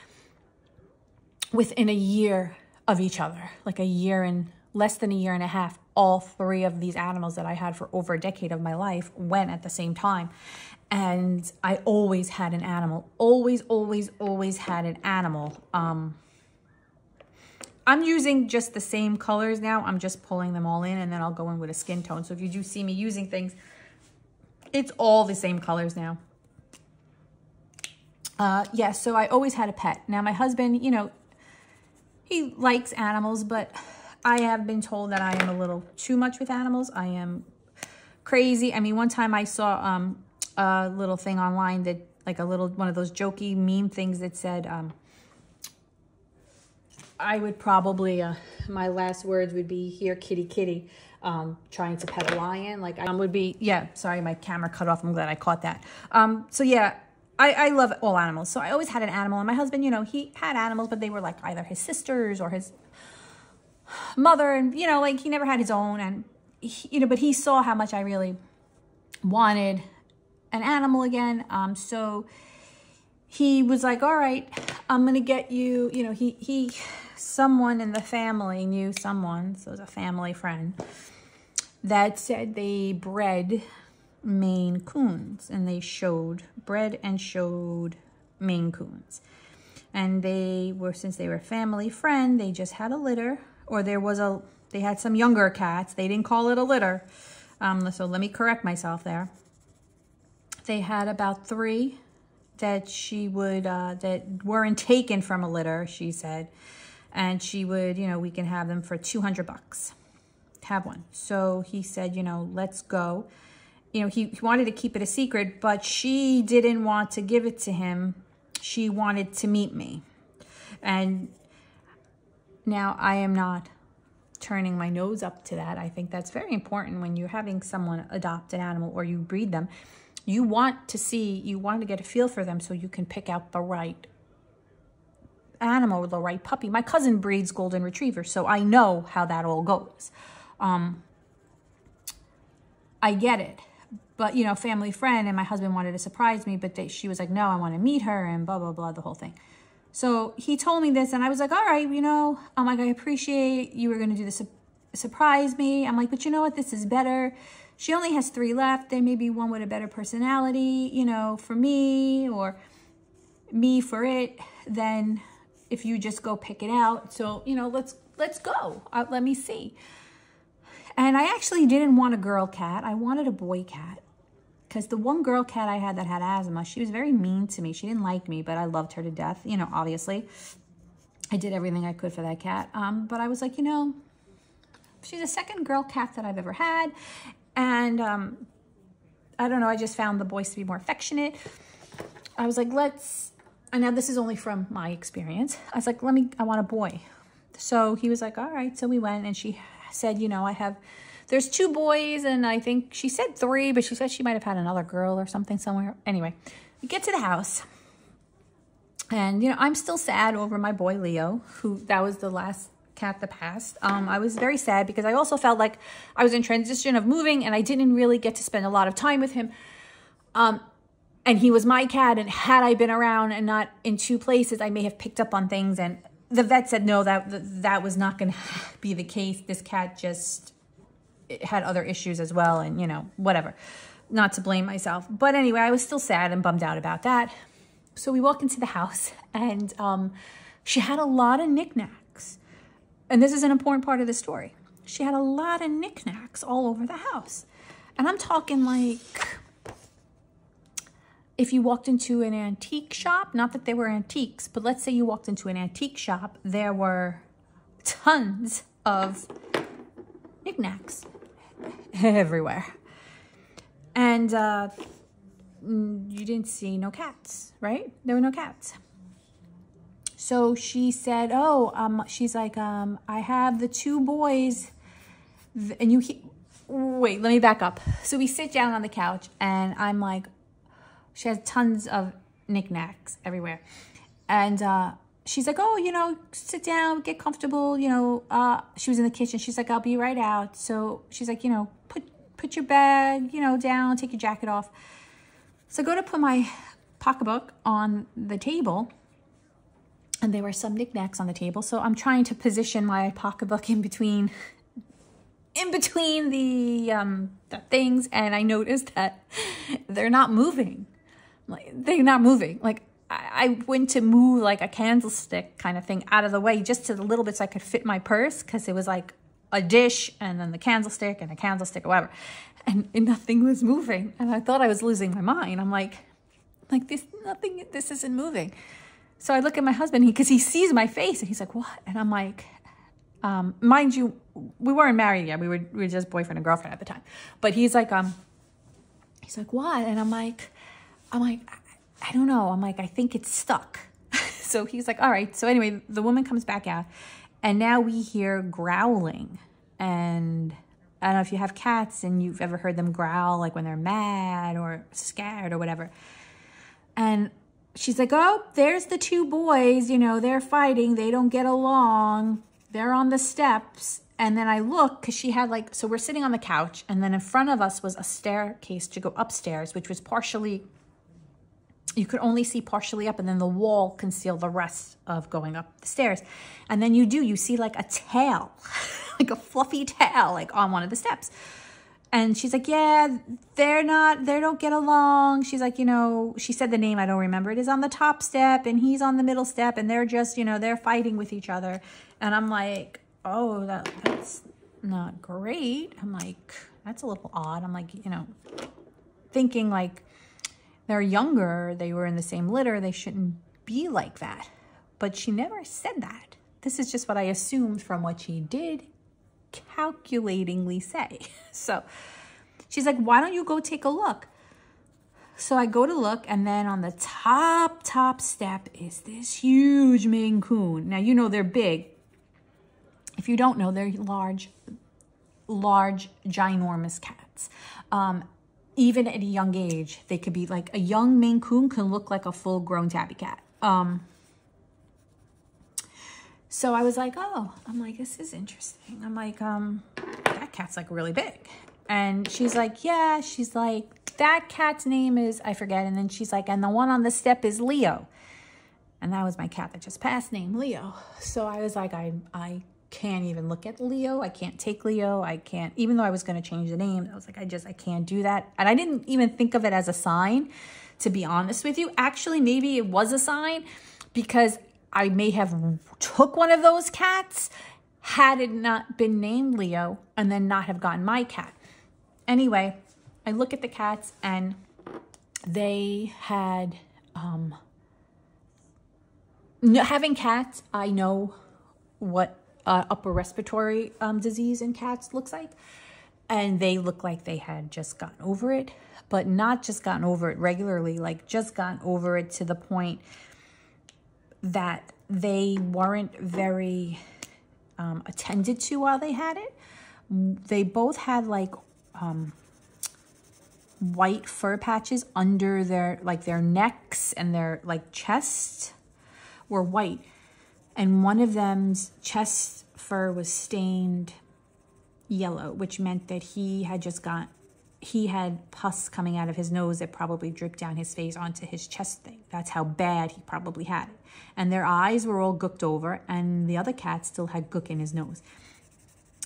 within a year of each other, like a year and less than a year and a half. All three of these animals that I had for over a decade of my life went at the same time. And I always had an animal, always, always, always had an animal. Um, I'm using just the same colors now. I'm just pulling them all in and then I'll go in with a skin tone. So if you do see me using things, it's all the same colors now. Uh, yeah, so I always had a pet. Now my husband, you know, he likes animals, but I have been told that I am a little too much with animals. I am crazy. I mean, one time I saw um, a little thing online that, like a little, one of those jokey meme things that said, um, I would probably, uh, my last words would be here, kitty, kitty, um, trying to pet a lion. Like I would be, yeah, sorry, my camera cut off. I'm glad I caught that. Um, so yeah, I, I love all animals. So I always had an animal and my husband, you know, he had animals, but they were like either his sisters or his mother. And, you know, like he never had his own. And, he, you know, but he saw how much I really wanted an animal again. Um, so he was like, all right, I'm going to get you, you know, he, he, someone in the family knew someone, so it was a family friend, that said they bred Maine Coons and they showed, bred and showed Maine Coons. And they were, since they were family friend, they just had a litter or there was a, they had some younger cats. They didn't call it a litter. Um, so let me correct myself there. They had about three that she would, uh, that weren't taken from a litter, she said and she would, you know, we can have them for 200 bucks. Have one. So he said, you know, let's go. You know, he, he wanted to keep it a secret, but she didn't want to give it to him. She wanted to meet me. And now I am not turning my nose up to that. I think that's very important when you're having someone adopt an animal or you breed them. You want to see, you want to get a feel for them so you can pick out the right animal, the right puppy. My cousin breeds golden retrievers, so I know how that all goes. Um, I get it. But, you know, family friend and my husband wanted to surprise me, but they, she was like, no, I want to meet her and blah, blah, blah, the whole thing. So he told me this and I was like, all right, you know, I'm like, I appreciate you were going to do this, surprise me. I'm like, but you know what? This is better. She only has three left. There may be one with a better personality, you know, for me or me for it. Then if you just go pick it out. So, you know, let's, let's go. Uh, let me see. And I actually didn't want a girl cat. I wanted a boy cat. Because the one girl cat I had that had asthma, she was very mean to me. She didn't like me, but I loved her to death, you know, obviously. I did everything I could for that cat. Um, but I was like, you know, she's the second girl cat that I've ever had. And um, I don't know, I just found the boys to be more affectionate. I was like, let's and now this is only from my experience. I was like, let me, I want a boy. So he was like, all right. So we went and she said, you know, I have, there's two boys and I think she said three, but she said she might have had another girl or something somewhere. Anyway, we get to the house and, you know, I'm still sad over my boy Leo, who that was the last cat that passed. Um, I was very sad because I also felt like I was in transition of moving and I didn't really get to spend a lot of time with him. Um, and he was my cat. And had I been around and not in two places, I may have picked up on things. And the vet said, no, that, that was not going to be the case. This cat just had other issues as well. And, you know, whatever. Not to blame myself. But anyway, I was still sad and bummed out about that. So we walk into the house and um, she had a lot of knickknacks. And this is an important part of the story. She had a lot of knickknacks all over the house. And I'm talking like if you walked into an antique shop, not that they were antiques, but let's say you walked into an antique shop, there were tons of knickknacks everywhere. And uh, you didn't see no cats, right? There were no cats. So she said, oh, um, she's like, um, I have the two boys and you, wait, let me back up. So we sit down on the couch and I'm like, she has tons of knickknacks everywhere. And, uh, she's like, oh, you know, sit down, get comfortable. You know, uh, she was in the kitchen. She's like, I'll be right out. So she's like, you know, put, put your bag, you know, down, take your jacket off. So I go to put my pocketbook on the table and there were some knickknacks on the table. So I'm trying to position my pocketbook in between in between the, um, the things and I noticed that they're not moving. Like they're not moving. Like I, I went to move like a candlestick kind of thing out of the way just to the little bit so I could fit my purse because it was like a dish and then the candlestick and a candlestick or whatever. And, and nothing was moving. And I thought I was losing my mind. I'm like, like this, nothing, this isn't moving. So I look at my husband because he, he sees my face and he's like, what? And I'm like, um, mind you, we weren't married yet. We were, we were just boyfriend and girlfriend at the time. But he's like, um, he's like, what? And I'm like, I'm like, I, I don't know. I'm like, I think it's stuck. so he's like, all right. So anyway, the woman comes back out and now we hear growling. And I don't know if you have cats and you've ever heard them growl, like when they're mad or scared or whatever. And she's like, oh, there's the two boys, you know, they're fighting. They don't get along. They're on the steps. And then I look because she had like, so we're sitting on the couch and then in front of us was a staircase to go upstairs, which was partially, you could only see partially up and then the wall concealed the rest of going up the stairs. And then you do, you see like a tail, like a fluffy tail, like on one of the steps. And she's like, yeah, they're not, they don't get along. She's like, you know, she said the name, I don't remember. It is on the top step and he's on the middle step and they're just, you know, they're fighting with each other. And I'm like, oh, that, that's not great. I'm like, that's a little odd. I'm like, you know, thinking like they're younger, they were in the same litter, they shouldn't be like that. But she never said that. This is just what I assumed from what she did calculatingly say. So she's like, why don't you go take a look? So I go to look, and then on the top, top step is this huge Maine Coon. Now, you know they're big. If you don't know, they're large, large, ginormous cats. Um, even at a young age, they could be like a young Maine Coon can look like a full grown tabby cat. Um, so I was like, oh, I'm like, this is interesting. I'm like, um, that cat's like really big. And she's like, yeah, she's like, that cat's name is, I forget. And then she's like, and the one on the step is Leo. And that was my cat that just passed name Leo. So I was like, I, I can't even look at Leo. I can't take Leo. I can't, even though I was going to change the name, I was like, I just, I can't do that. And I didn't even think of it as a sign, to be honest with you. Actually, maybe it was a sign because I may have took one of those cats had it not been named Leo and then not have gotten my cat. Anyway, I look at the cats and they had, um, having cats, I know what uh, upper respiratory um, disease in cats looks like. And they look like they had just gotten over it, but not just gotten over it regularly, like just gotten over it to the point that they weren't very um, attended to while they had it. They both had like um, white fur patches under their like their necks and their like chest were white. And one of them's chest fur was stained yellow, which meant that he had just got he had pus coming out of his nose that probably dripped down his face onto his chest thing. That's how bad he probably had it. And their eyes were all gooked over, and the other cat still had gook in his nose.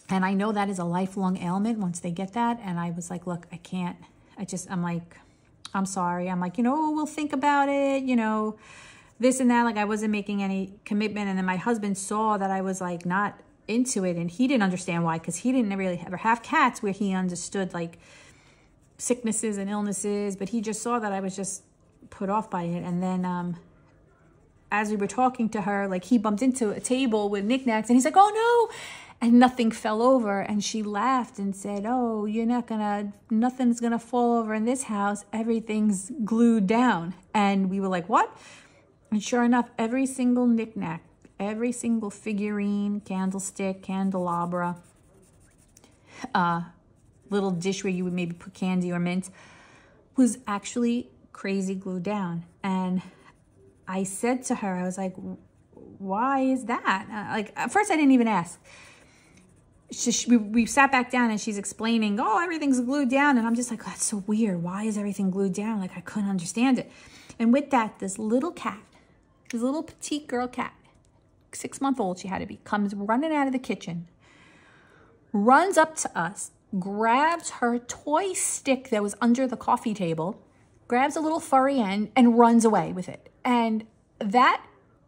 And I know that is a lifelong ailment once they get that. And I was like, look, I can't. I just, I'm like, I'm sorry. I'm like, you know, we'll think about it, you know, this and that. Like, I wasn't making any commitment. And then my husband saw that I was like not into it, and he didn't understand why, because he didn't really ever have cats where he understood, like, sicknesses and illnesses, but he just saw that I was just put off by it. And then um, as we were talking to her, like he bumped into a table with knickknacks and he's like, oh no. and nothing fell over. And she laughed and said, Oh, you're not gonna, nothing's gonna fall over in this house. Everything's glued down. And we were like, What? And sure enough, every single knickknack, every single figurine, candlestick, candelabra, uh, little dish where you would maybe put candy or mint was actually crazy glued down. And I said to her, I was like, why is that? Uh, like, at first I didn't even ask. She, we, we sat back down and she's explaining, oh, everything's glued down. And I'm just like, that's so weird. Why is everything glued down? Like, I couldn't understand it. And with that, this little cat, this little petite girl cat, six month old she had to be, comes running out of the kitchen, runs up to us, grabs her toy stick that was under the coffee table, grabs a little furry end, and runs away with it. And that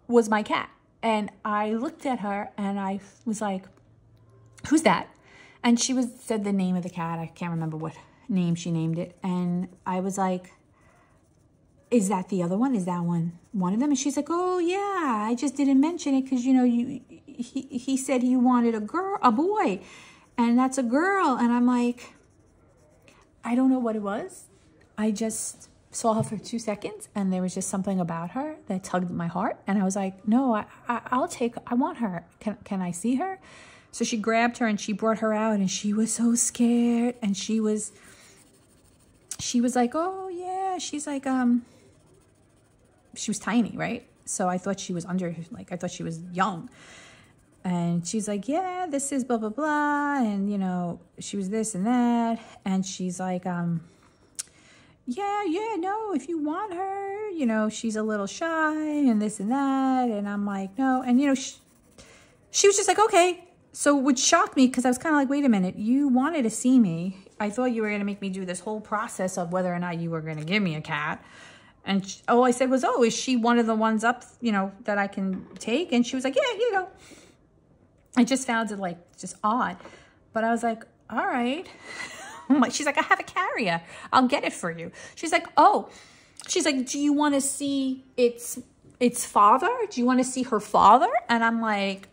was my cat. And I looked at her and I was like, who's that? And she was said the name of the cat. I can't remember what name she named it. And I was like, is that the other one? Is that one one of them? And she's like, oh yeah, I just didn't mention it because you know you he he said he wanted a girl, a boy, and that's a girl. And I'm like, I don't know what it was. I just saw her for two seconds and there was just something about her that tugged at my heart. And I was like, no, I, I, will take, I want her. Can, can I see her? So she grabbed her and she brought her out and she was so scared. And she was, she was like, oh yeah. She's like, um, she was tiny, right? So I thought she was under, like, I thought she was young. And she's like, yeah, this is blah, blah, blah. And, you know, she was this and that. And she's like, um, yeah, yeah, no, if you want her, you know, she's a little shy and this and that. And I'm like, no. And, you know, she, she was just like, okay. So it would shock me because I was kind of like, wait a minute, you wanted to see me. I thought you were going to make me do this whole process of whether or not you were going to give me a cat. And she, all I said was, oh, is she one of the ones up, you know, that I can take? And she was like, yeah, you go. I just found it like just odd. But I was like, all right. She's like, I have a carrier. I'll get it for you. She's like, oh, she's like, do you want to see its its father? Do you want to see her father? And I'm like,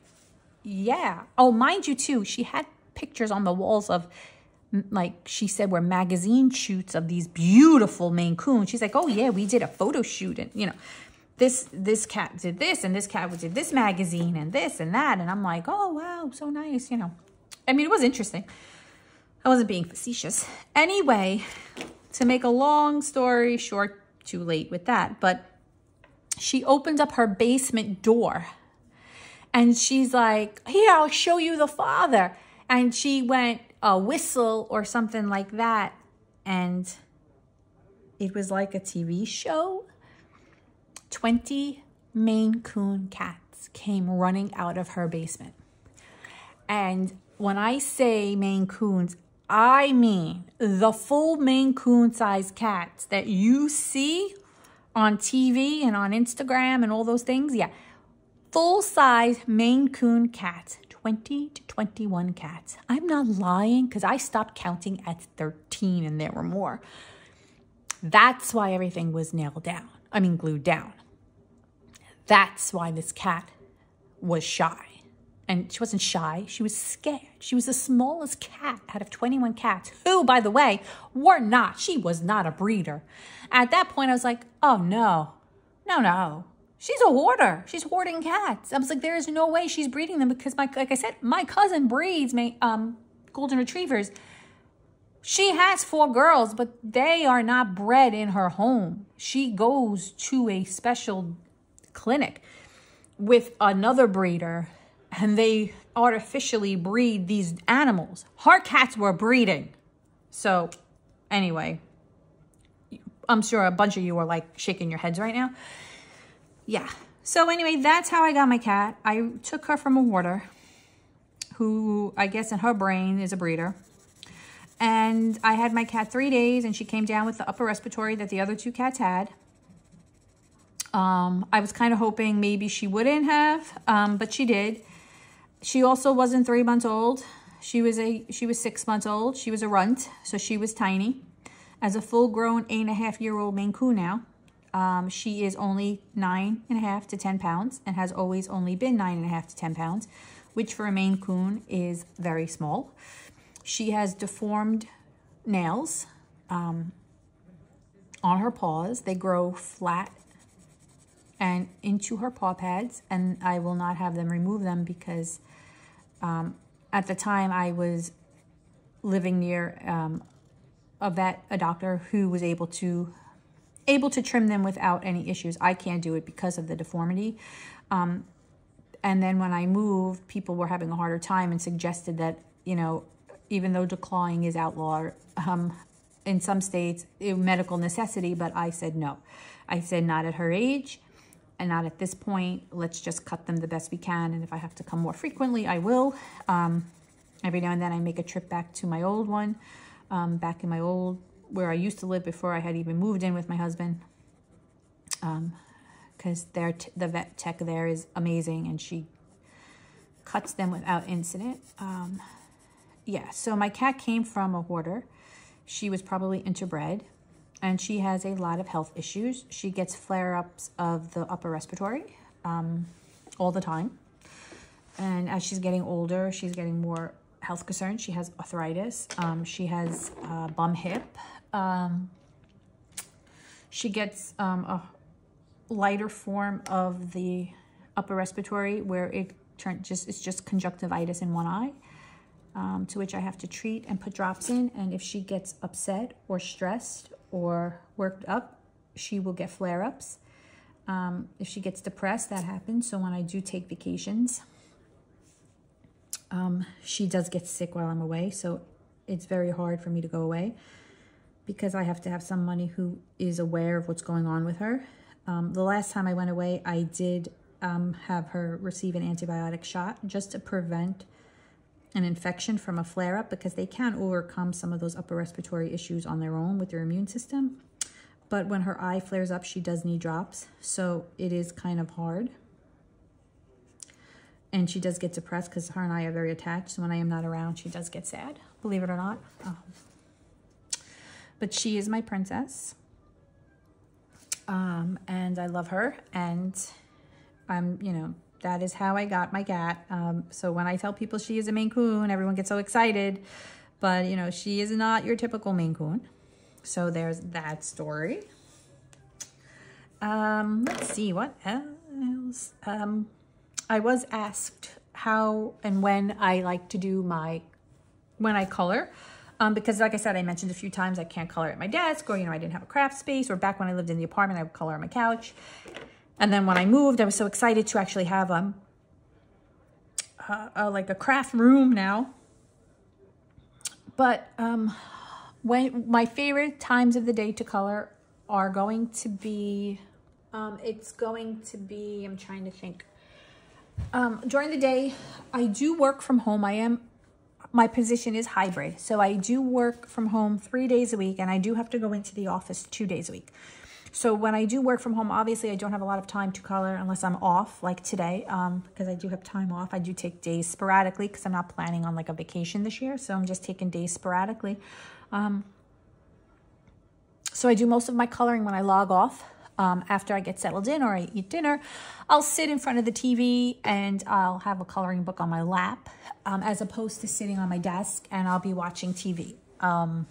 yeah. Oh, mind you, too, she had pictures on the walls of like she said were magazine shoots of these beautiful Maine Coons. She's like, oh yeah, we did a photo shoot and you know, this this cat did this and this cat did this magazine and this and that. And I'm like, oh wow, so nice, you know. I mean, it was interesting. I wasn't being facetious. Anyway, to make a long story short, too late with that, but she opened up her basement door and she's like, here, I'll show you the father. And she went a whistle or something like that. And it was like a TV show. 20 Maine Coon cats came running out of her basement. And when I say Maine Coons, I mean the full Maine Coon size cats that you see on TV and on Instagram and all those things. Yeah, full size Maine Coon cats, 20 to 21 cats. I'm not lying because I stopped counting at 13 and there were more. That's why everything was nailed down. I mean, glued down. That's why this cat was shy and she wasn't shy. She was scared. She was the smallest cat out of 21 cats, who, by the way, were not, she was not a breeder. At that point, I was like, oh no, no, no. She's a hoarder. She's hoarding cats. I was like, there is no way she's breeding them because, my, like I said, my cousin breeds my, um, golden retrievers. She has four girls, but they are not bred in her home. She goes to a special clinic with another breeder and they artificially breed these animals. Her cats were breeding. So, anyway, I'm sure a bunch of you are like shaking your heads right now. Yeah. So, anyway, that's how I got my cat. I took her from a hoarder who I guess in her brain is a breeder. And I had my cat three days and she came down with the upper respiratory that the other two cats had. Um, I was kind of hoping maybe she wouldn't have, um, but she did. She also wasn't three months old. She was a she was six months old. She was a runt, so she was tiny. As a full-grown eight and a half year old Maine Coon now, um, she is only nine and a half to 10 pounds and has always only been nine and a half to 10 pounds. which for a Maine Coon is very small. She has deformed nails um, on her paws. They grow flat and into her paw pads, and I will not have them remove them because um, at the time I was living near um, a vet, a doctor who was able to able to trim them without any issues. I can't do it because of the deformity. Um, and then when I moved, people were having a harder time and suggested that, you know, even though declawing is outlawed um, in some states, medical necessity, but I said no. I said not at her age and not at this point. Let's just cut them the best we can. And if I have to come more frequently, I will. Um, every now and then I make a trip back to my old one, um, back in my old, where I used to live before I had even moved in with my husband. Because um, the vet tech there is amazing and she cuts them without incident. Um, yeah, so my cat came from a hoarder. She was probably interbred and she has a lot of health issues. She gets flare-ups of the upper respiratory um, all the time. And as she's getting older, she's getting more health concerns. She has arthritis. Um, she has uh, bum hip. Um, she gets um, a lighter form of the upper respiratory where it turn, just it's just conjunctivitis in one eye um, to which I have to treat and put drops in. And if she gets upset or stressed or worked up, she will get flare-ups. Um, if she gets depressed, that happens. So when I do take vacations, um, she does get sick while I'm away. So it's very hard for me to go away because I have to have somebody who is aware of what's going on with her. Um, the last time I went away, I did um, have her receive an antibiotic shot just to prevent an infection from a flare-up because they can overcome some of those upper respiratory issues on their own with their immune system. But when her eye flares up, she does need drops. So it is kind of hard. And she does get depressed because her and I are very attached. So when I am not around, she does get sad, believe it or not. Um, but she is my princess. Um, and I love her. And I'm, you know, that is how I got my cat. Um, so when I tell people she is a Maine Coon, everyone gets so excited. But, you know, she is not your typical Maine Coon. So there's that story. Um, let's see, what else? Um, I was asked how and when I like to do my, when I color. Um, because like I said, I mentioned a few times I can't color at my desk or, you know, I didn't have a craft space or back when I lived in the apartment, I would color on my couch. And then when I moved, I was so excited to actually have um, a, like a craft room now. But um, when my favorite times of the day to color are going to be, um, it's going to be, I'm trying to think. Um, during the day, I do work from home. I am, my position is hybrid. So I do work from home three days a week and I do have to go into the office two days a week. So when I do work from home, obviously I don't have a lot of time to color unless I'm off, like today, um, because I do have time off. I do take days sporadically because I'm not planning on like a vacation this year. So I'm just taking days sporadically. Um, so I do most of my coloring when I log off. Um, after I get settled in or I eat dinner, I'll sit in front of the TV and I'll have a coloring book on my lap um, as opposed to sitting on my desk and I'll be watching TV. Um,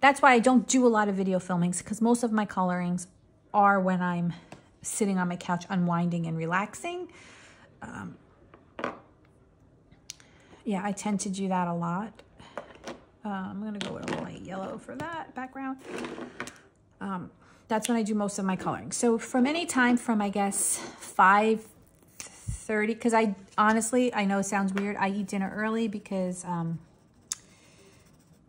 that's why I don't do a lot of video filmings because most of my colorings are when I'm sitting on my couch unwinding and relaxing. Um, yeah, I tend to do that a lot. Uh, I'm going to go with a light yellow for that background. Um, that's when I do most of my coloring. So from any time from, I guess, 5.30, because I honestly, I know it sounds weird. I eat dinner early because um,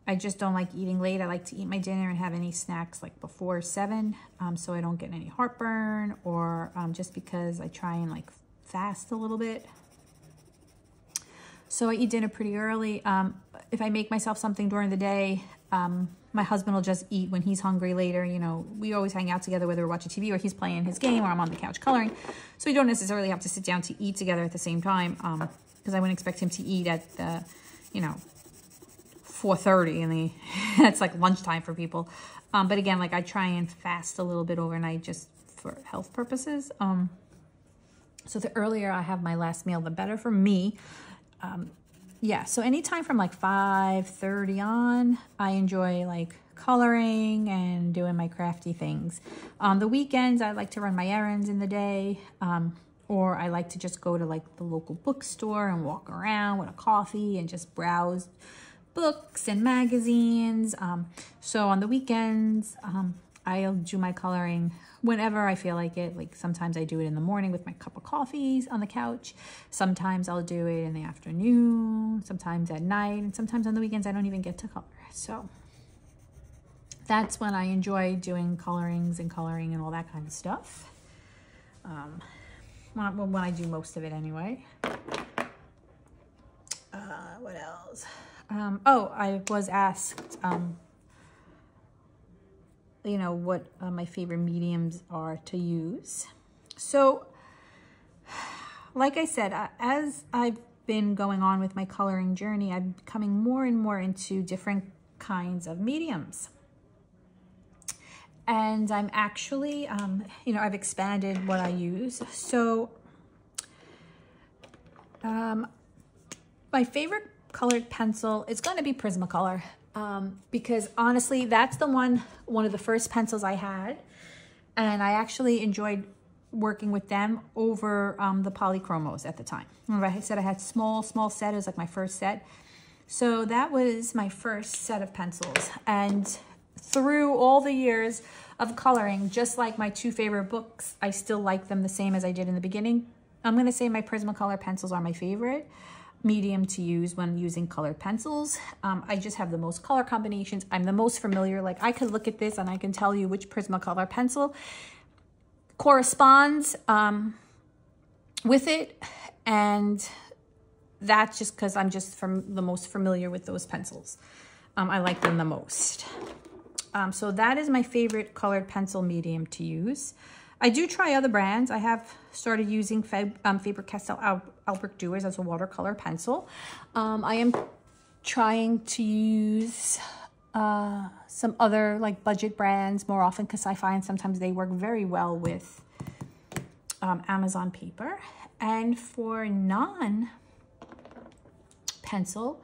I just don't like eating late. I like to eat my dinner and have any snacks like before 7 um, so I don't get any heartburn or um, just because I try and like fast a little bit. So I eat dinner pretty early. Um, if I make myself something during the day, um, my husband will just eat when he's hungry later. You know, we always hang out together, whether we're watching TV or he's playing his game or I'm on the couch coloring. So we don't necessarily have to sit down to eat together at the same time because um, I wouldn't expect him to eat at the, you know, 4.30 and the that's like lunchtime for people. Um, but again, like I try and fast a little bit overnight just for health purposes. Um, So the earlier I have my last meal, the better for me. Um, yeah, so anytime from like 5.30 on, I enjoy like coloring and doing my crafty things. On the weekends, I like to run my errands in the day. Um, or I like to just go to like the local bookstore and walk around with a coffee and just browse books and magazines. Um, so on the weekends, um, I'll do my coloring whenever I feel like it. Like sometimes I do it in the morning with my cup of coffees on the couch. Sometimes I'll do it in the afternoon, sometimes at night, and sometimes on the weekends I don't even get to color. So that's when I enjoy doing colorings and coloring and all that kind of stuff. Um, when, when I do most of it anyway. Uh, what else? Um, oh, I was asked, um, you know, what uh, my favorite mediums are to use. So, like I said, as I've been going on with my coloring journey, I'm coming more and more into different kinds of mediums. And I'm actually, um, you know, I've expanded what I use. So, um, my favorite colored pencil It's going to be Prismacolor um, because honestly, that's the one, one of the first pencils I had. And I actually enjoyed working with them over um, the polychromos at the time. Remember I said I had small, small set. It was like my first set. So that was my first set of pencils. And through all the years of coloring, just like my two favorite books, I still like them the same as I did in the beginning. I'm going to say my Prismacolor pencils are my favorite medium to use when using colored pencils. Um, I just have the most color combinations. I'm the most familiar. Like I could look at this and I can tell you which Prismacolor pencil corresponds um, with it. And that's just because I'm just from the most familiar with those pencils. Um, I like them the most. Um, so that is my favorite colored pencil medium to use. I do try other brands. I have started using um, Faber-Castell Al Albrecht Duos as a watercolor pencil. Um, I am trying to use uh, some other like budget brands more often because I find sometimes they work very well with um, Amazon paper. And for non pencil,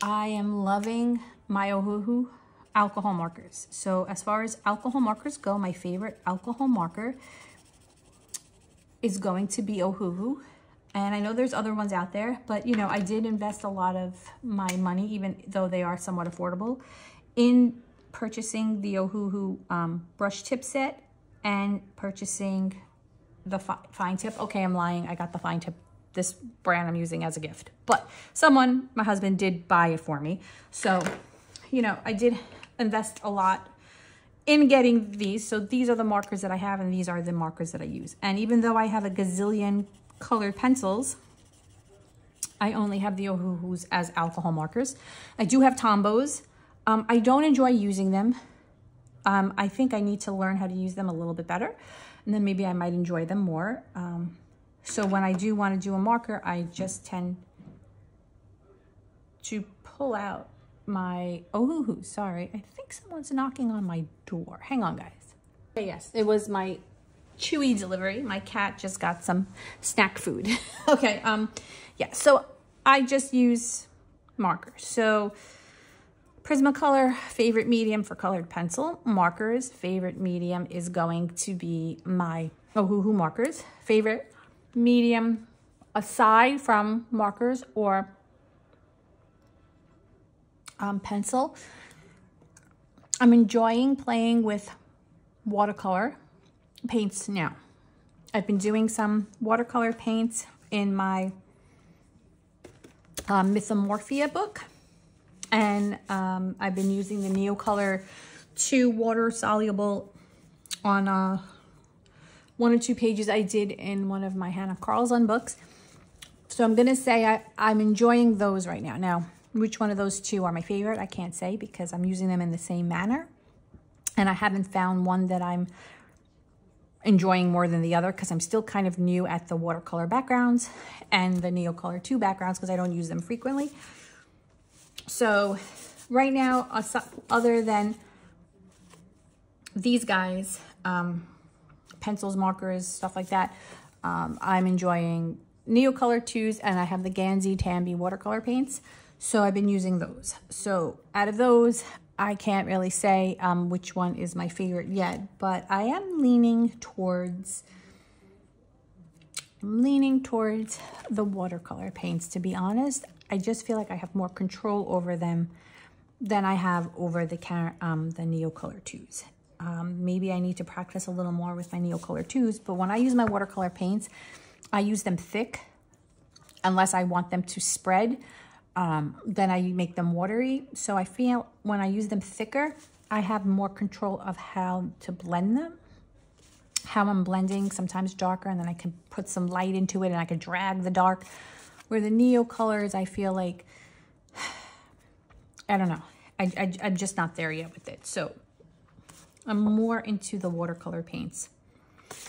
I am loving my Ohuhu alcohol markers. So as far as alcohol markers go, my favorite alcohol marker is going to be Ohuhu. And I know there's other ones out there, but you know, I did invest a lot of my money, even though they are somewhat affordable, in purchasing the Ohuhu um, brush tip set and purchasing the fi fine tip. Okay, I'm lying. I got the fine tip this brand I'm using as a gift. But someone, my husband, did buy it for me. So, you know, I did invest a lot in getting these. So these are the markers that I have and these are the markers that I use. And even though I have a gazillion colored pencils, I only have the Ohuhus as alcohol markers. I do have Tombows. Um, I don't enjoy using them. Um, I think I need to learn how to use them a little bit better. And then maybe I might enjoy them more. Um, so when I do want to do a marker, I just tend to pull out my, oh, sorry. I think someone's knocking on my door. Hang on, guys. Yes, it was my Chewy delivery. My cat just got some snack food. okay, um, yeah, so I just use markers. So Prismacolor, favorite medium for colored pencil. Markers, favorite medium is going to be my Ohuhu markers. Favorite medium aside from markers or um, pencil. I'm enjoying playing with watercolor paints now. I've been doing some watercolor paints in my um, Mythomorphia book. And um, I've been using the Neocolor 2 water soluble on uh, one or two pages I did in one of my Hanna Karlzon books. So I'm going to say I, I'm enjoying those right now. Now, which one of those two are my favorite, I can't say because I'm using them in the same manner. And I haven't found one that I'm enjoying more than the other because I'm still kind of new at the watercolor backgrounds and the Neocolor 2 backgrounds because I don't use them frequently. So right now, other than these guys, um, pencils, markers, stuff like that, Um, I'm enjoying Neocolor 2s and I have the Gansai Tambi watercolor paints. So I've been using those. So out of those, I can't really say um, which one is my favorite yet, but I am leaning towards I'm leaning towards the watercolor paints, to be honest. I just feel like I have more control over them than I have over the, um, the Neocolor 2s. Um, maybe I need to practice a little more with my Neocolor 2s, but when I use my watercolor paints, I use them thick unless I want them to spread. Um, then I make them watery. So I feel when I use them thicker, I have more control of how to blend them, how I'm blending, sometimes darker, and then I can put some light into it and I can drag the dark. Where the Neo colors, I feel like, I don't know. I, I, I'm just not there yet with it. So I'm more into the watercolor paints.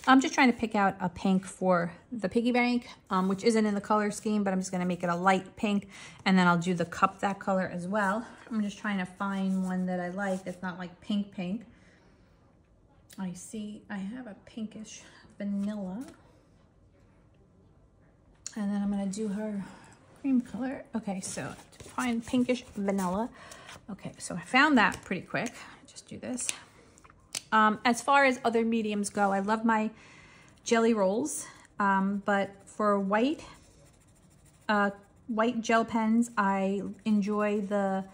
I'm just trying to pick out a pink for the piggy bank, um, which isn't in the color scheme, but I'm just going to make it a light pink. And then I'll do the cup that color as well. I'm just trying to find one that I like that's not like pink pink. I see I have a pinkish vanilla. And then I'm going to do her cream color. Okay, so to find pinkish vanilla. Okay, so I found that pretty quick. Just do this. Um, as far as other mediums go, I love my jelly rolls, um, but for white, uh, white gel pens, I enjoy the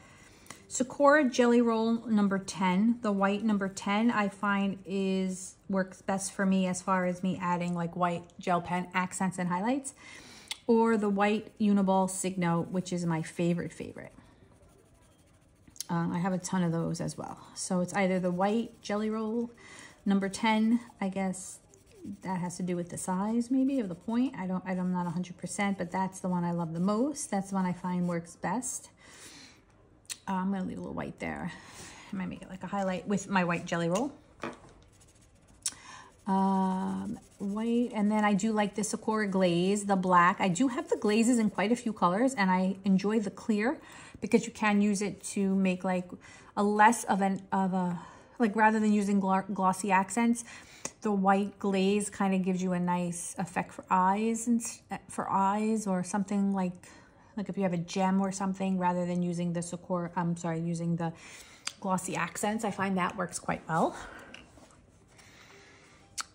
Sakura Jelly Roll number 10. The white number 10 I find is works best for me as far as me adding like white gel pen accents and highlights. Or the white Uniball Signo, which is my favorite favorite. Uh, I have a ton of those as well. So it's either the white jelly roll, number 10, I guess that has to do with the size maybe of the point. I don't, I'm not 100%, but that's the one I love the most. That's the one I find works best. Uh, I'm gonna leave a little white there. I might make it like a highlight with my white jelly roll. Um, white, and then I do like the Sakura glaze, the black. I do have the glazes in quite a few colors, and I enjoy the clear because you can use it to make like a less of an of a like rather than using glossy accents the white glaze kind of gives you a nice effect for eyes and for eyes or something like like if you have a gem or something rather than using the Sakura I'm sorry using the glossy accents. I find that works quite well.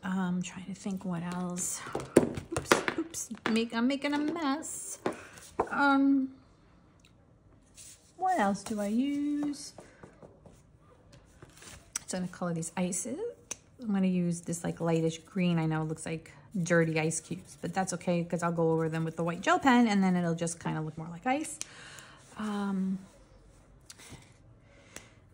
I'm um, trying to think what else. Oops oops make I'm making a mess. Um what else do I use? So I'm gonna color these ices. I'm gonna use this like lightish green. I know it looks like dirty ice cubes, but that's okay because I'll go over them with the white gel pen and then it'll just kind of look more like ice. Um,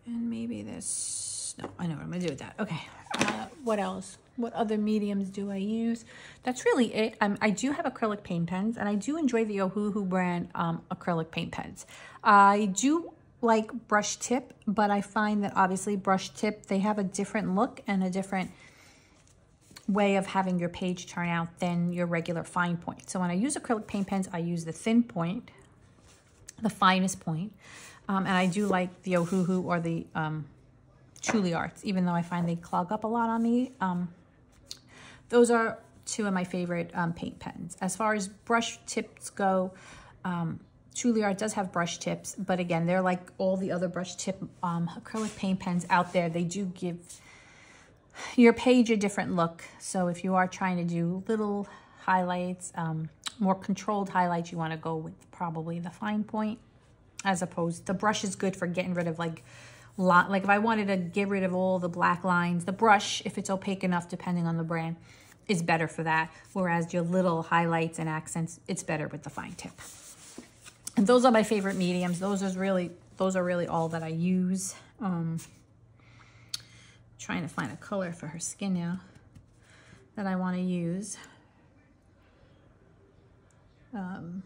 and maybe this, no, I know what I'm gonna do with that. Okay, uh, what else? What other mediums do I use? That's really it. Um, I do have acrylic paint pens, and I do enjoy the Ohuhu brand um, acrylic paint pens. I do like brush tip, but I find that obviously brush tip, they have a different look and a different way of having your page turn out than your regular fine point. So when I use acrylic paint pens, I use the thin point, the finest point. Um, and I do like the Ohuhu or the um, Truly Arts, even though I find they clog up a lot on me. Um, those are two of my favorite um, paint pens. As far as brush tips go, um, does have brush tips, but again, they're like all the other brush tip um, acrylic paint pens out there. They do give your page a different look. So if you are trying to do little highlights, um, more controlled highlights, you want to go with probably the fine point as opposed, to the brush is good for getting rid of like a lot, like if I wanted to get rid of all the black lines, the brush, if it's opaque enough, depending on the brand, is better for that. Whereas your little highlights and accents, it's better with the fine tip. And those are my favorite mediums. Those are really, those are really all that I use. Um, trying to find a color for her skin now that I want to use. Um,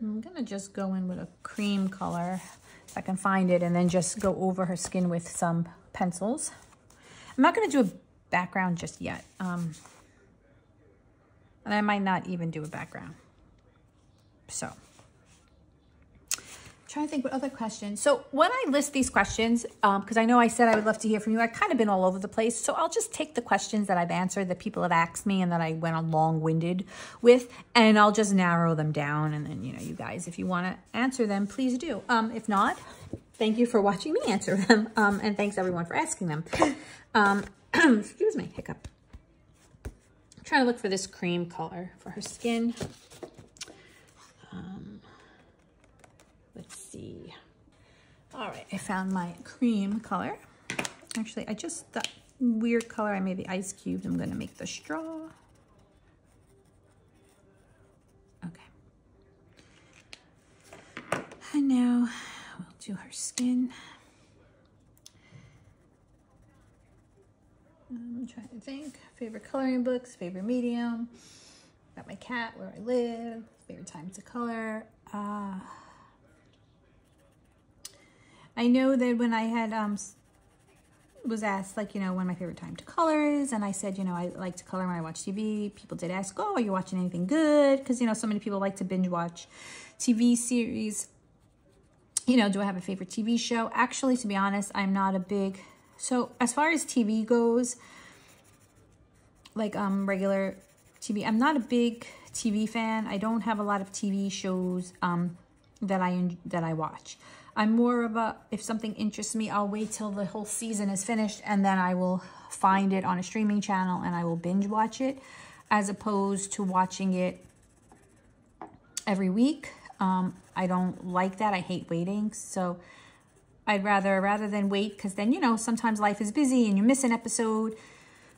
I'm gonna just go in with a cream color if I can find it, and then just go over her skin with some pencils. I'm not going to do a background just yet. Um, and I might not even do a background. So, trying to think what other questions. So when I list these questions, because um, I know I said I would love to hear from you, I've kind of been all over the place. So I'll just take the questions that I've answered that people have asked me and that I went on long-winded with, and I'll just narrow them down. And then, you know, you guys, if you want to answer them, please do. Um, if not, thank you for watching me answer them. Um, and thanks everyone for asking them. Um, excuse me, hiccup. Trying to look for this cream color for her skin. Um, let's see. All right, I found my cream color. Actually, I just, that weird color, I made the ice cubes. I'm gonna make the straw. Okay. And now we'll do her skin. I'm trying to think. Favorite coloring books, favorite medium. Got my cat, where I live, favorite time to color. Uh, I know that when I had um, was asked like, you know, when my favorite time to color is, and I said, you know, I like to color when I watch TV. People did ask, oh, are you watching anything good? Because, you know, so many people like to binge watch TV series. You know, do I have a favorite TV show? Actually, to be honest, I'm not a big so as far as TV goes, like um regular TV, I'm not a big TV fan. I don't have a lot of TV shows um that I that I watch. I'm more of a if something interests me, I'll wait till the whole season is finished and then I will find it on a streaming channel and I will binge watch it as opposed to watching it every week. Um, I don't like that. I hate waiting. So I'd rather, rather than wait, because then, you know, sometimes life is busy and you miss an episode.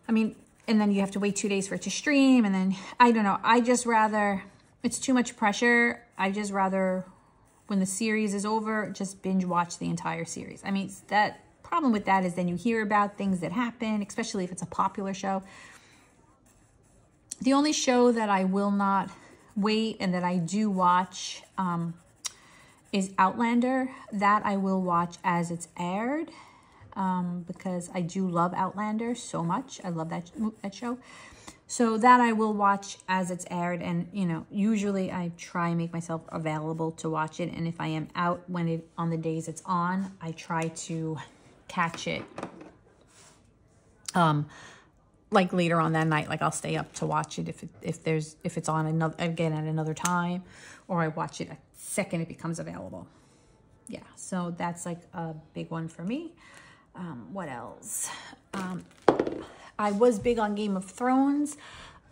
I mean, and then you have to wait two days for it to stream. And then, I don't know. I just rather, it's too much pressure. I just rather, when the series is over, just binge watch the entire series. I mean, that problem with that is then you hear about things that happen, especially if it's a popular show. The only show that I will not wait and that I do watch, um, is Outlander. That I will watch as it's aired um, because I do love Outlander so much. I love that, that show. So that I will watch as it's aired. And, you know, usually I try and make myself available to watch it. And if I am out when it on the days it's on, I try to catch it um, like later on that night like i'll stay up to watch it if it, if there's if it's on another again at another time or i watch it a second it becomes available. Yeah so that's like a big one for me. Um, what else? Um, i was big on game of thrones.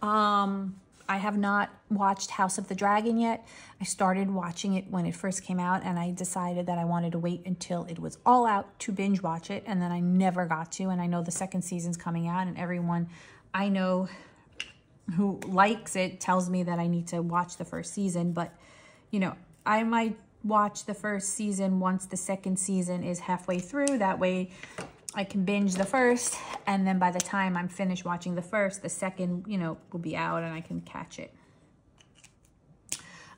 Um, I have not watched House of the Dragon yet. I started watching it when it first came out and I decided that I wanted to wait until it was all out to binge watch it and then I never got to and I know the second season's coming out and everyone I know who likes it tells me that I need to watch the first season but you know I might watch the first season once the second season is halfway through that way I can binge the first, and then by the time I'm finished watching the first, the second, you know, will be out and I can catch it.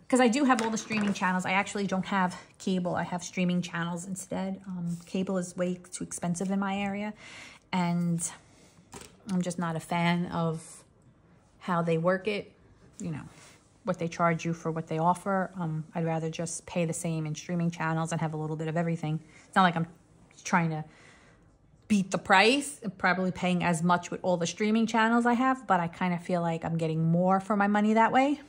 Because I do have all the streaming channels. I actually don't have cable. I have streaming channels instead. Um, cable is way too expensive in my area, and I'm just not a fan of how they work it, you know, what they charge you for what they offer. Um, I'd rather just pay the same in streaming channels and have a little bit of everything. It's not like I'm trying to beat the price, probably paying as much with all the streaming channels I have, but I kind of feel like I'm getting more for my money that way.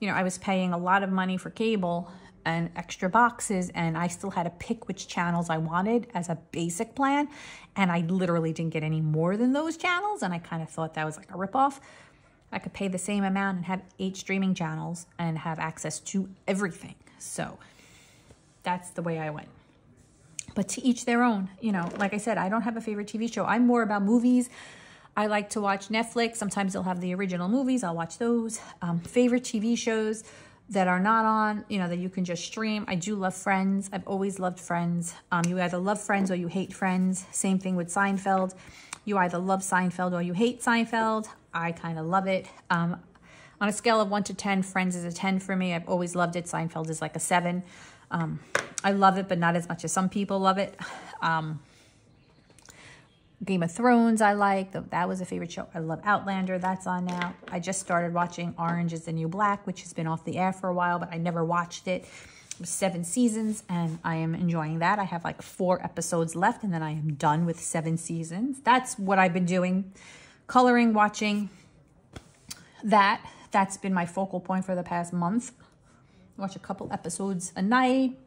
You know, I was paying a lot of money for cable and extra boxes and I still had to pick which channels I wanted as a basic plan and I literally didn't get any more than those channels and I kind of thought that was like a ripoff. I could pay the same amount and have eight streaming channels and have access to everything. So that's the way I went but to each their own. You know, like I said, I don't have a favorite TV show. I'm more about movies. I like to watch Netflix. Sometimes they'll have the original movies. I'll watch those. Um, favorite TV shows that are not on, you know, that you can just stream. I do love Friends. I've always loved Friends. Um, you either love Friends or you hate Friends. Same thing with Seinfeld. You either love Seinfeld or you hate Seinfeld. I kind of love it. Um, on a scale of 1 to 10, Friends is a 10 for me. I've always loved it. Seinfeld is like a 7. Um, I love it, but not as much as some people love it. Um, Game of Thrones I like. That was a favorite show. I love Outlander. That's on now. I just started watching Orange is the New Black, which has been off the air for a while, but I never watched it. seven seasons and I am enjoying that. I have like four episodes left and then I am done with seven seasons. That's what I've been doing. Coloring, watching that. That's been my focal point for the past month. Watch a couple episodes a night.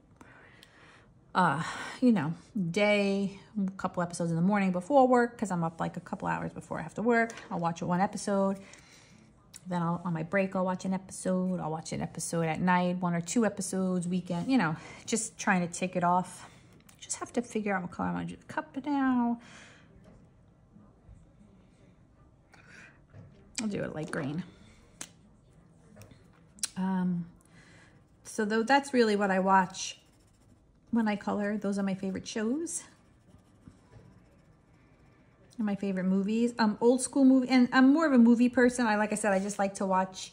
Uh, you know, day, a couple episodes in the morning before work because I'm up like a couple hours before I have to work. I'll watch one episode then I'll, on my break, I'll watch an episode. I'll watch an episode at night, one or two episodes, weekend, you know, just trying to take it off. Just have to figure out what color I'm going to do the cup now. I'll do it light green. Um, so though that's really what I watch when I color. Those are my favorite shows and my favorite movies. Um, old school movie, and I'm more of a movie person. I like I said, I just like to watch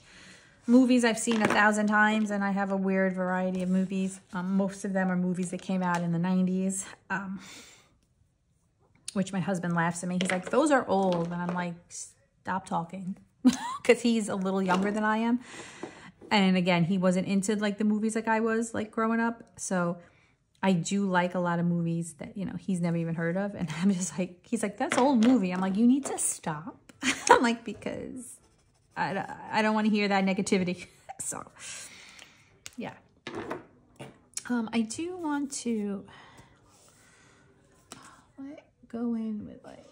movies I've seen a thousand times, and I have a weird variety of movies. Um, most of them are movies that came out in the 90s, um, which my husband laughs at me. He's like, "Those are old," and I'm like, "Stop talking," because he's a little younger than I am. And again, he wasn't into like the movies like I was like growing up, so I do like a lot of movies that, you know, he's never even heard of. And I'm just like, he's like, that's old movie. I'm like, you need to stop. I'm like, because I, I don't want to hear that negativity. so, yeah. Um, I do want to go in with like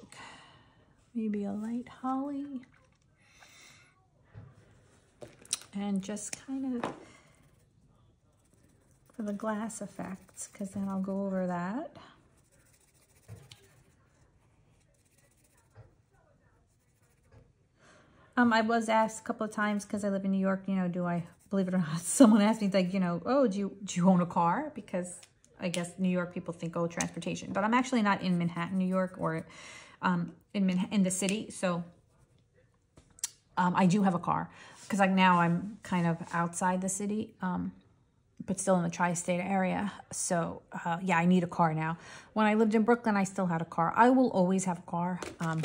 maybe a light holly and just kind of for the glass effects because then I'll go over that. Um, I was asked a couple of times because I live in New York, you know, do I, believe it or not, someone asked me like, you know, oh, do you, do you own a car? Because I guess New York people think, oh, transportation. But I'm actually not in Manhattan, New York or um, in, in the city. So um, I do have a car because like now I'm kind of outside the city. Um, but still in the tri-state area. So uh, yeah, I need a car now. When I lived in Brooklyn, I still had a car. I will always have a car. Um,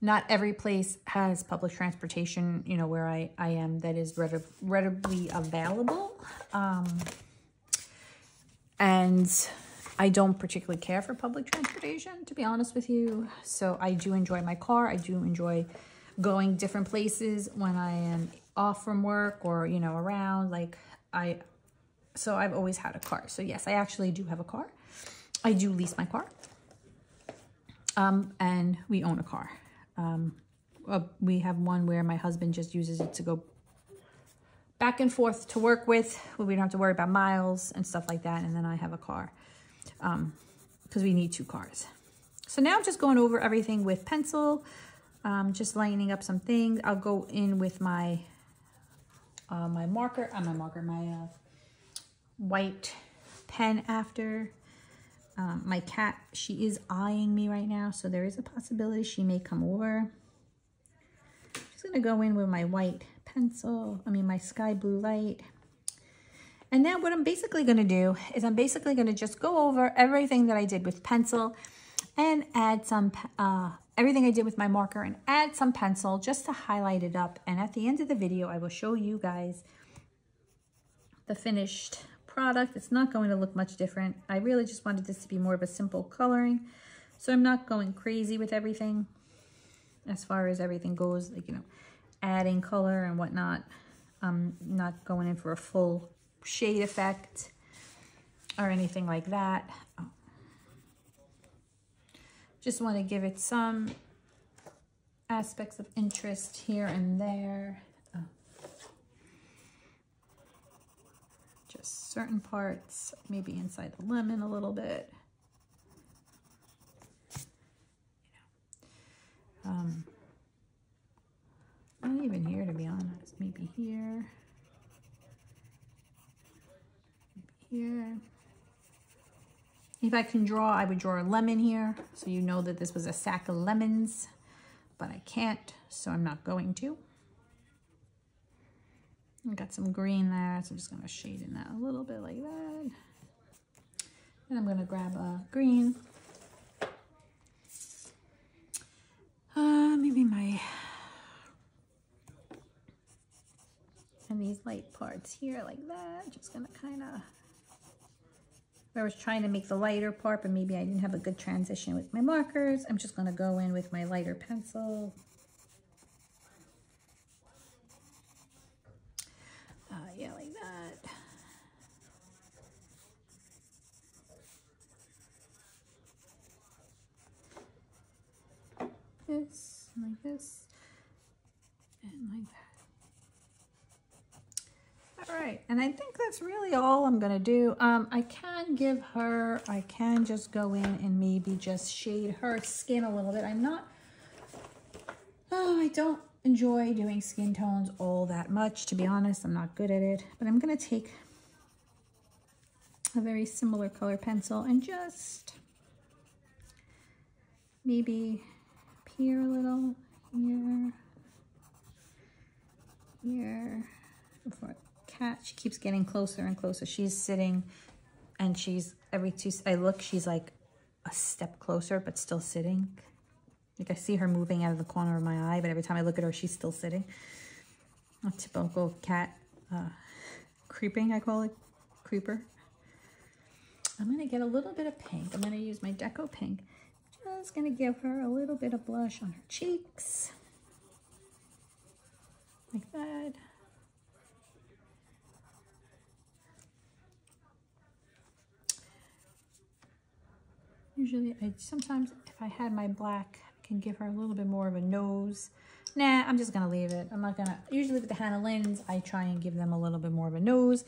not every place has public transportation, you know, where I, I am that is readily available. Um, and I don't particularly care for public transportation, to be honest with you. So I do enjoy my car. I do enjoy going different places when I am off from work or, you know, around. Like I, so I've always had a car. So yes, I actually do have a car. I do lease my car. Um, and we own a car. Um, uh, we have one where my husband just uses it to go back and forth to work with. Where we don't have to worry about miles and stuff like that. And then I have a car because um, we need two cars. So now I'm just going over everything with pencil, um, just lining up some things. I'll go in with my uh, my marker, uh, my marker, my uh, white pen after. Um, my cat, she is eyeing me right now, so there is a possibility she may come over. I'm Just gonna go in with my white pencil, I mean my sky blue light. And now what I'm basically gonna do is I'm basically gonna just go over everything that I did with pencil and add some uh, everything I did with my marker and add some pencil just to highlight it up. And at the end of the video, I will show you guys the finished product. It's not going to look much different. I really just wanted this to be more of a simple coloring. So I'm not going crazy with everything as far as everything goes, like, you know, adding color and whatnot. I'm not going in for a full shade effect or anything like that. Just want to give it some aspects of interest here and there. Just certain parts, maybe inside the lemon a little bit. Um, not even here, to be honest. Maybe here. Maybe here. If I can draw, I would draw a lemon here. So you know that this was a sack of lemons, but I can't, so I'm not going to. I got some green there, so I'm just gonna shade in that a little bit like that. And I'm gonna grab a green. Uh, maybe my, and these light parts here like that. Just gonna kind of, I was trying to make the lighter part, but maybe I didn't have a good transition with my markers. I'm just gonna go in with my lighter pencil. Uh, yeah, like that. This, like this, and like that. All right, and I think that's really all I'm gonna do. Um, I can give her, I can just go in and maybe just shade her skin a little bit. I'm not, oh, I don't enjoy doing skin tones all that much, to be honest. I'm not good at it, but I'm gonna take a very similar color pencil and just maybe here a little, here, here, before cat. She keeps getting closer and closer. She's sitting and she's every two, I look, she's like a step closer, but still sitting. Like I see her moving out of the corner of my eye, but every time I look at her, she's still sitting. A typical cat uh, creeping, I call it, creeper. I'm gonna get a little bit of pink. I'm gonna use my Deco Pink. Just gonna give her a little bit of blush on her cheeks. Like that. Usually, I sometimes, if I had my black, I can give her a little bit more of a nose. Nah, I'm just gonna leave it. I'm not gonna, usually with the Hannah Lynn's, I try and give them a little bit more of a nose.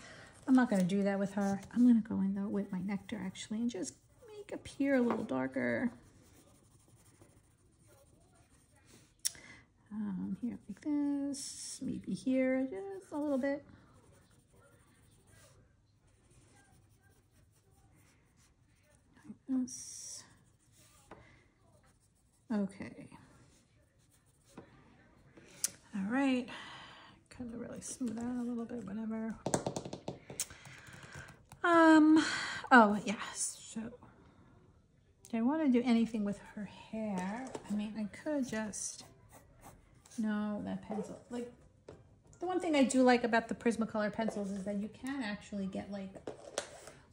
I'm not gonna do that with her. I'm gonna go in though with my nectar actually and just make appear a little darker. Um, here like this, maybe here just a little bit. This. Okay. All right. Kind of really smooth out a little bit, whatever. Um, oh, yes. So, do I want to do anything with her hair? I mean, I could just, no, that pencil, like, the one thing I do like about the Prismacolor pencils is that you can actually get like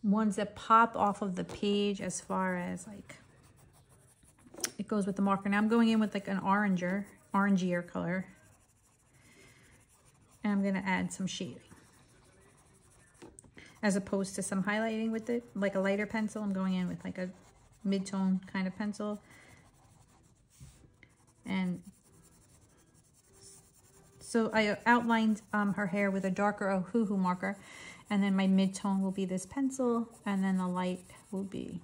ones that pop off of the page as far as like it goes with the marker. Now I'm going in with like an oranger, orangier color. And I'm going to add some shading. As opposed to some highlighting with it, like a lighter pencil, I'm going in with like a mid-tone kind of pencil. And so I outlined um, her hair with a darker Ohuhu marker. And then my mid-tone will be this pencil, and then the light will be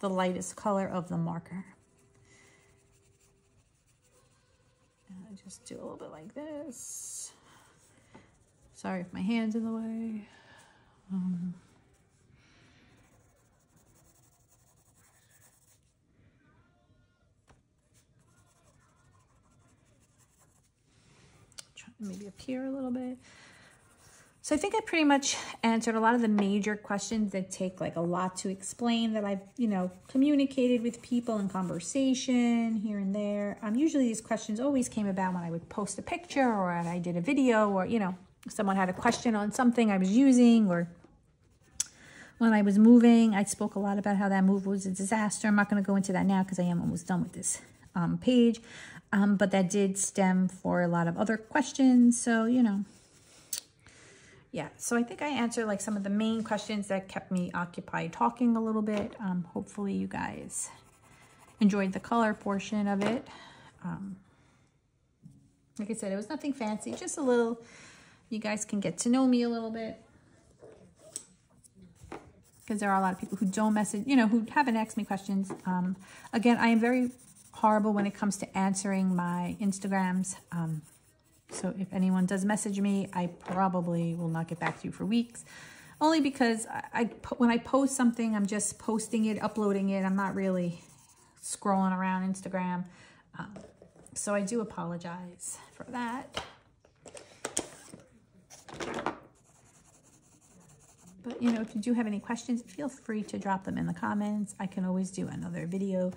the lightest color of the marker. And I just do a little bit like this. Sorry if my hand's in the way. Um, maybe appear a little bit. So I think I pretty much answered a lot of the major questions that take like a lot to explain that I've, you know, communicated with people in conversation here and there. Um, usually these questions always came about when I would post a picture or I did a video or, you know, someone had a question on something I was using or when I was moving, I spoke a lot about how that move was a disaster. I'm not going to go into that now because I am almost done with this um, page. Um, but that did stem for a lot of other questions. So, you know, yeah, so I think I answered like some of the main questions that kept me occupied talking a little bit. Um, hopefully you guys enjoyed the color portion of it. Um, like I said, it was nothing fancy, just a little, you guys can get to know me a little bit. Because there are a lot of people who don't message, you know, who haven't asked me questions. Um, again, I am very horrible when it comes to answering my Instagrams. Um, so if anyone does message me, I probably will not get back to you for weeks. Only because I, I when I post something, I'm just posting it, uploading it. I'm not really scrolling around Instagram. Um, so I do apologize for that. But, you know, if you do have any questions, feel free to drop them in the comments. I can always do another video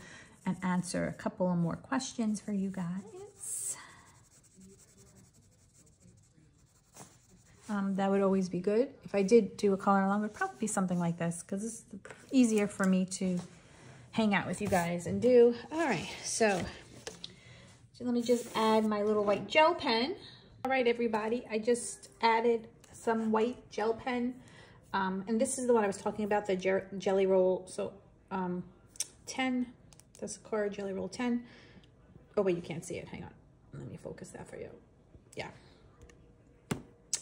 and answer a couple more questions for you guys. Um, that would always be good. If I did do a color along, it would probably be something like this because it's easier for me to hang out with you guys and do. All right, so, so let me just add my little white gel pen. All right, everybody, I just added some white gel pen. Um, and this is the one I was talking about, the Gelly Roll. So um, 10, the Sakura Gelly Roll 10. Oh, wait, you can't see it. Hang on. Let me focus that for you. Yeah.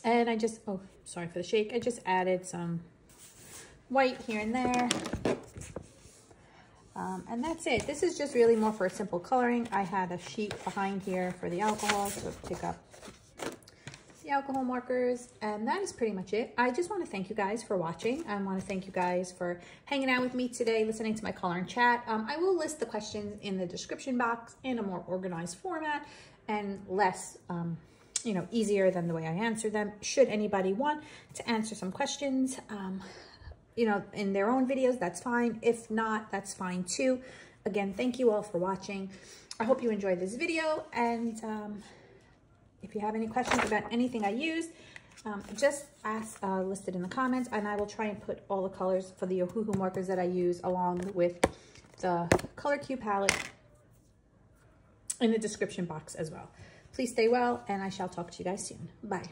And I just, oh, sorry for the shake. I just added some white here and there. Um, and that's it. This is just really more for a simple coloring. I had a sheet behind here for the alcohol to pick up the alcohol markers, and that is pretty much it. I just want to thank you guys for watching. I want to thank you guys for hanging out with me today, listening to my color and chat. Um, I will list the questions in the description box in a more organized format and less, um, you know, easier than the way I answer them. Should anybody want to answer some questions, um, you know, in their own videos, that's fine. If not, that's fine too. Again, thank you all for watching. I hope you enjoyed this video and um, if you have any questions about anything I used, um, just ask uh, listed in the comments and I will try and put all the colors for the Ohuhu markers that I use along with the Color Cue palette in the description box as well. Please stay well and I shall talk to you guys soon. Bye.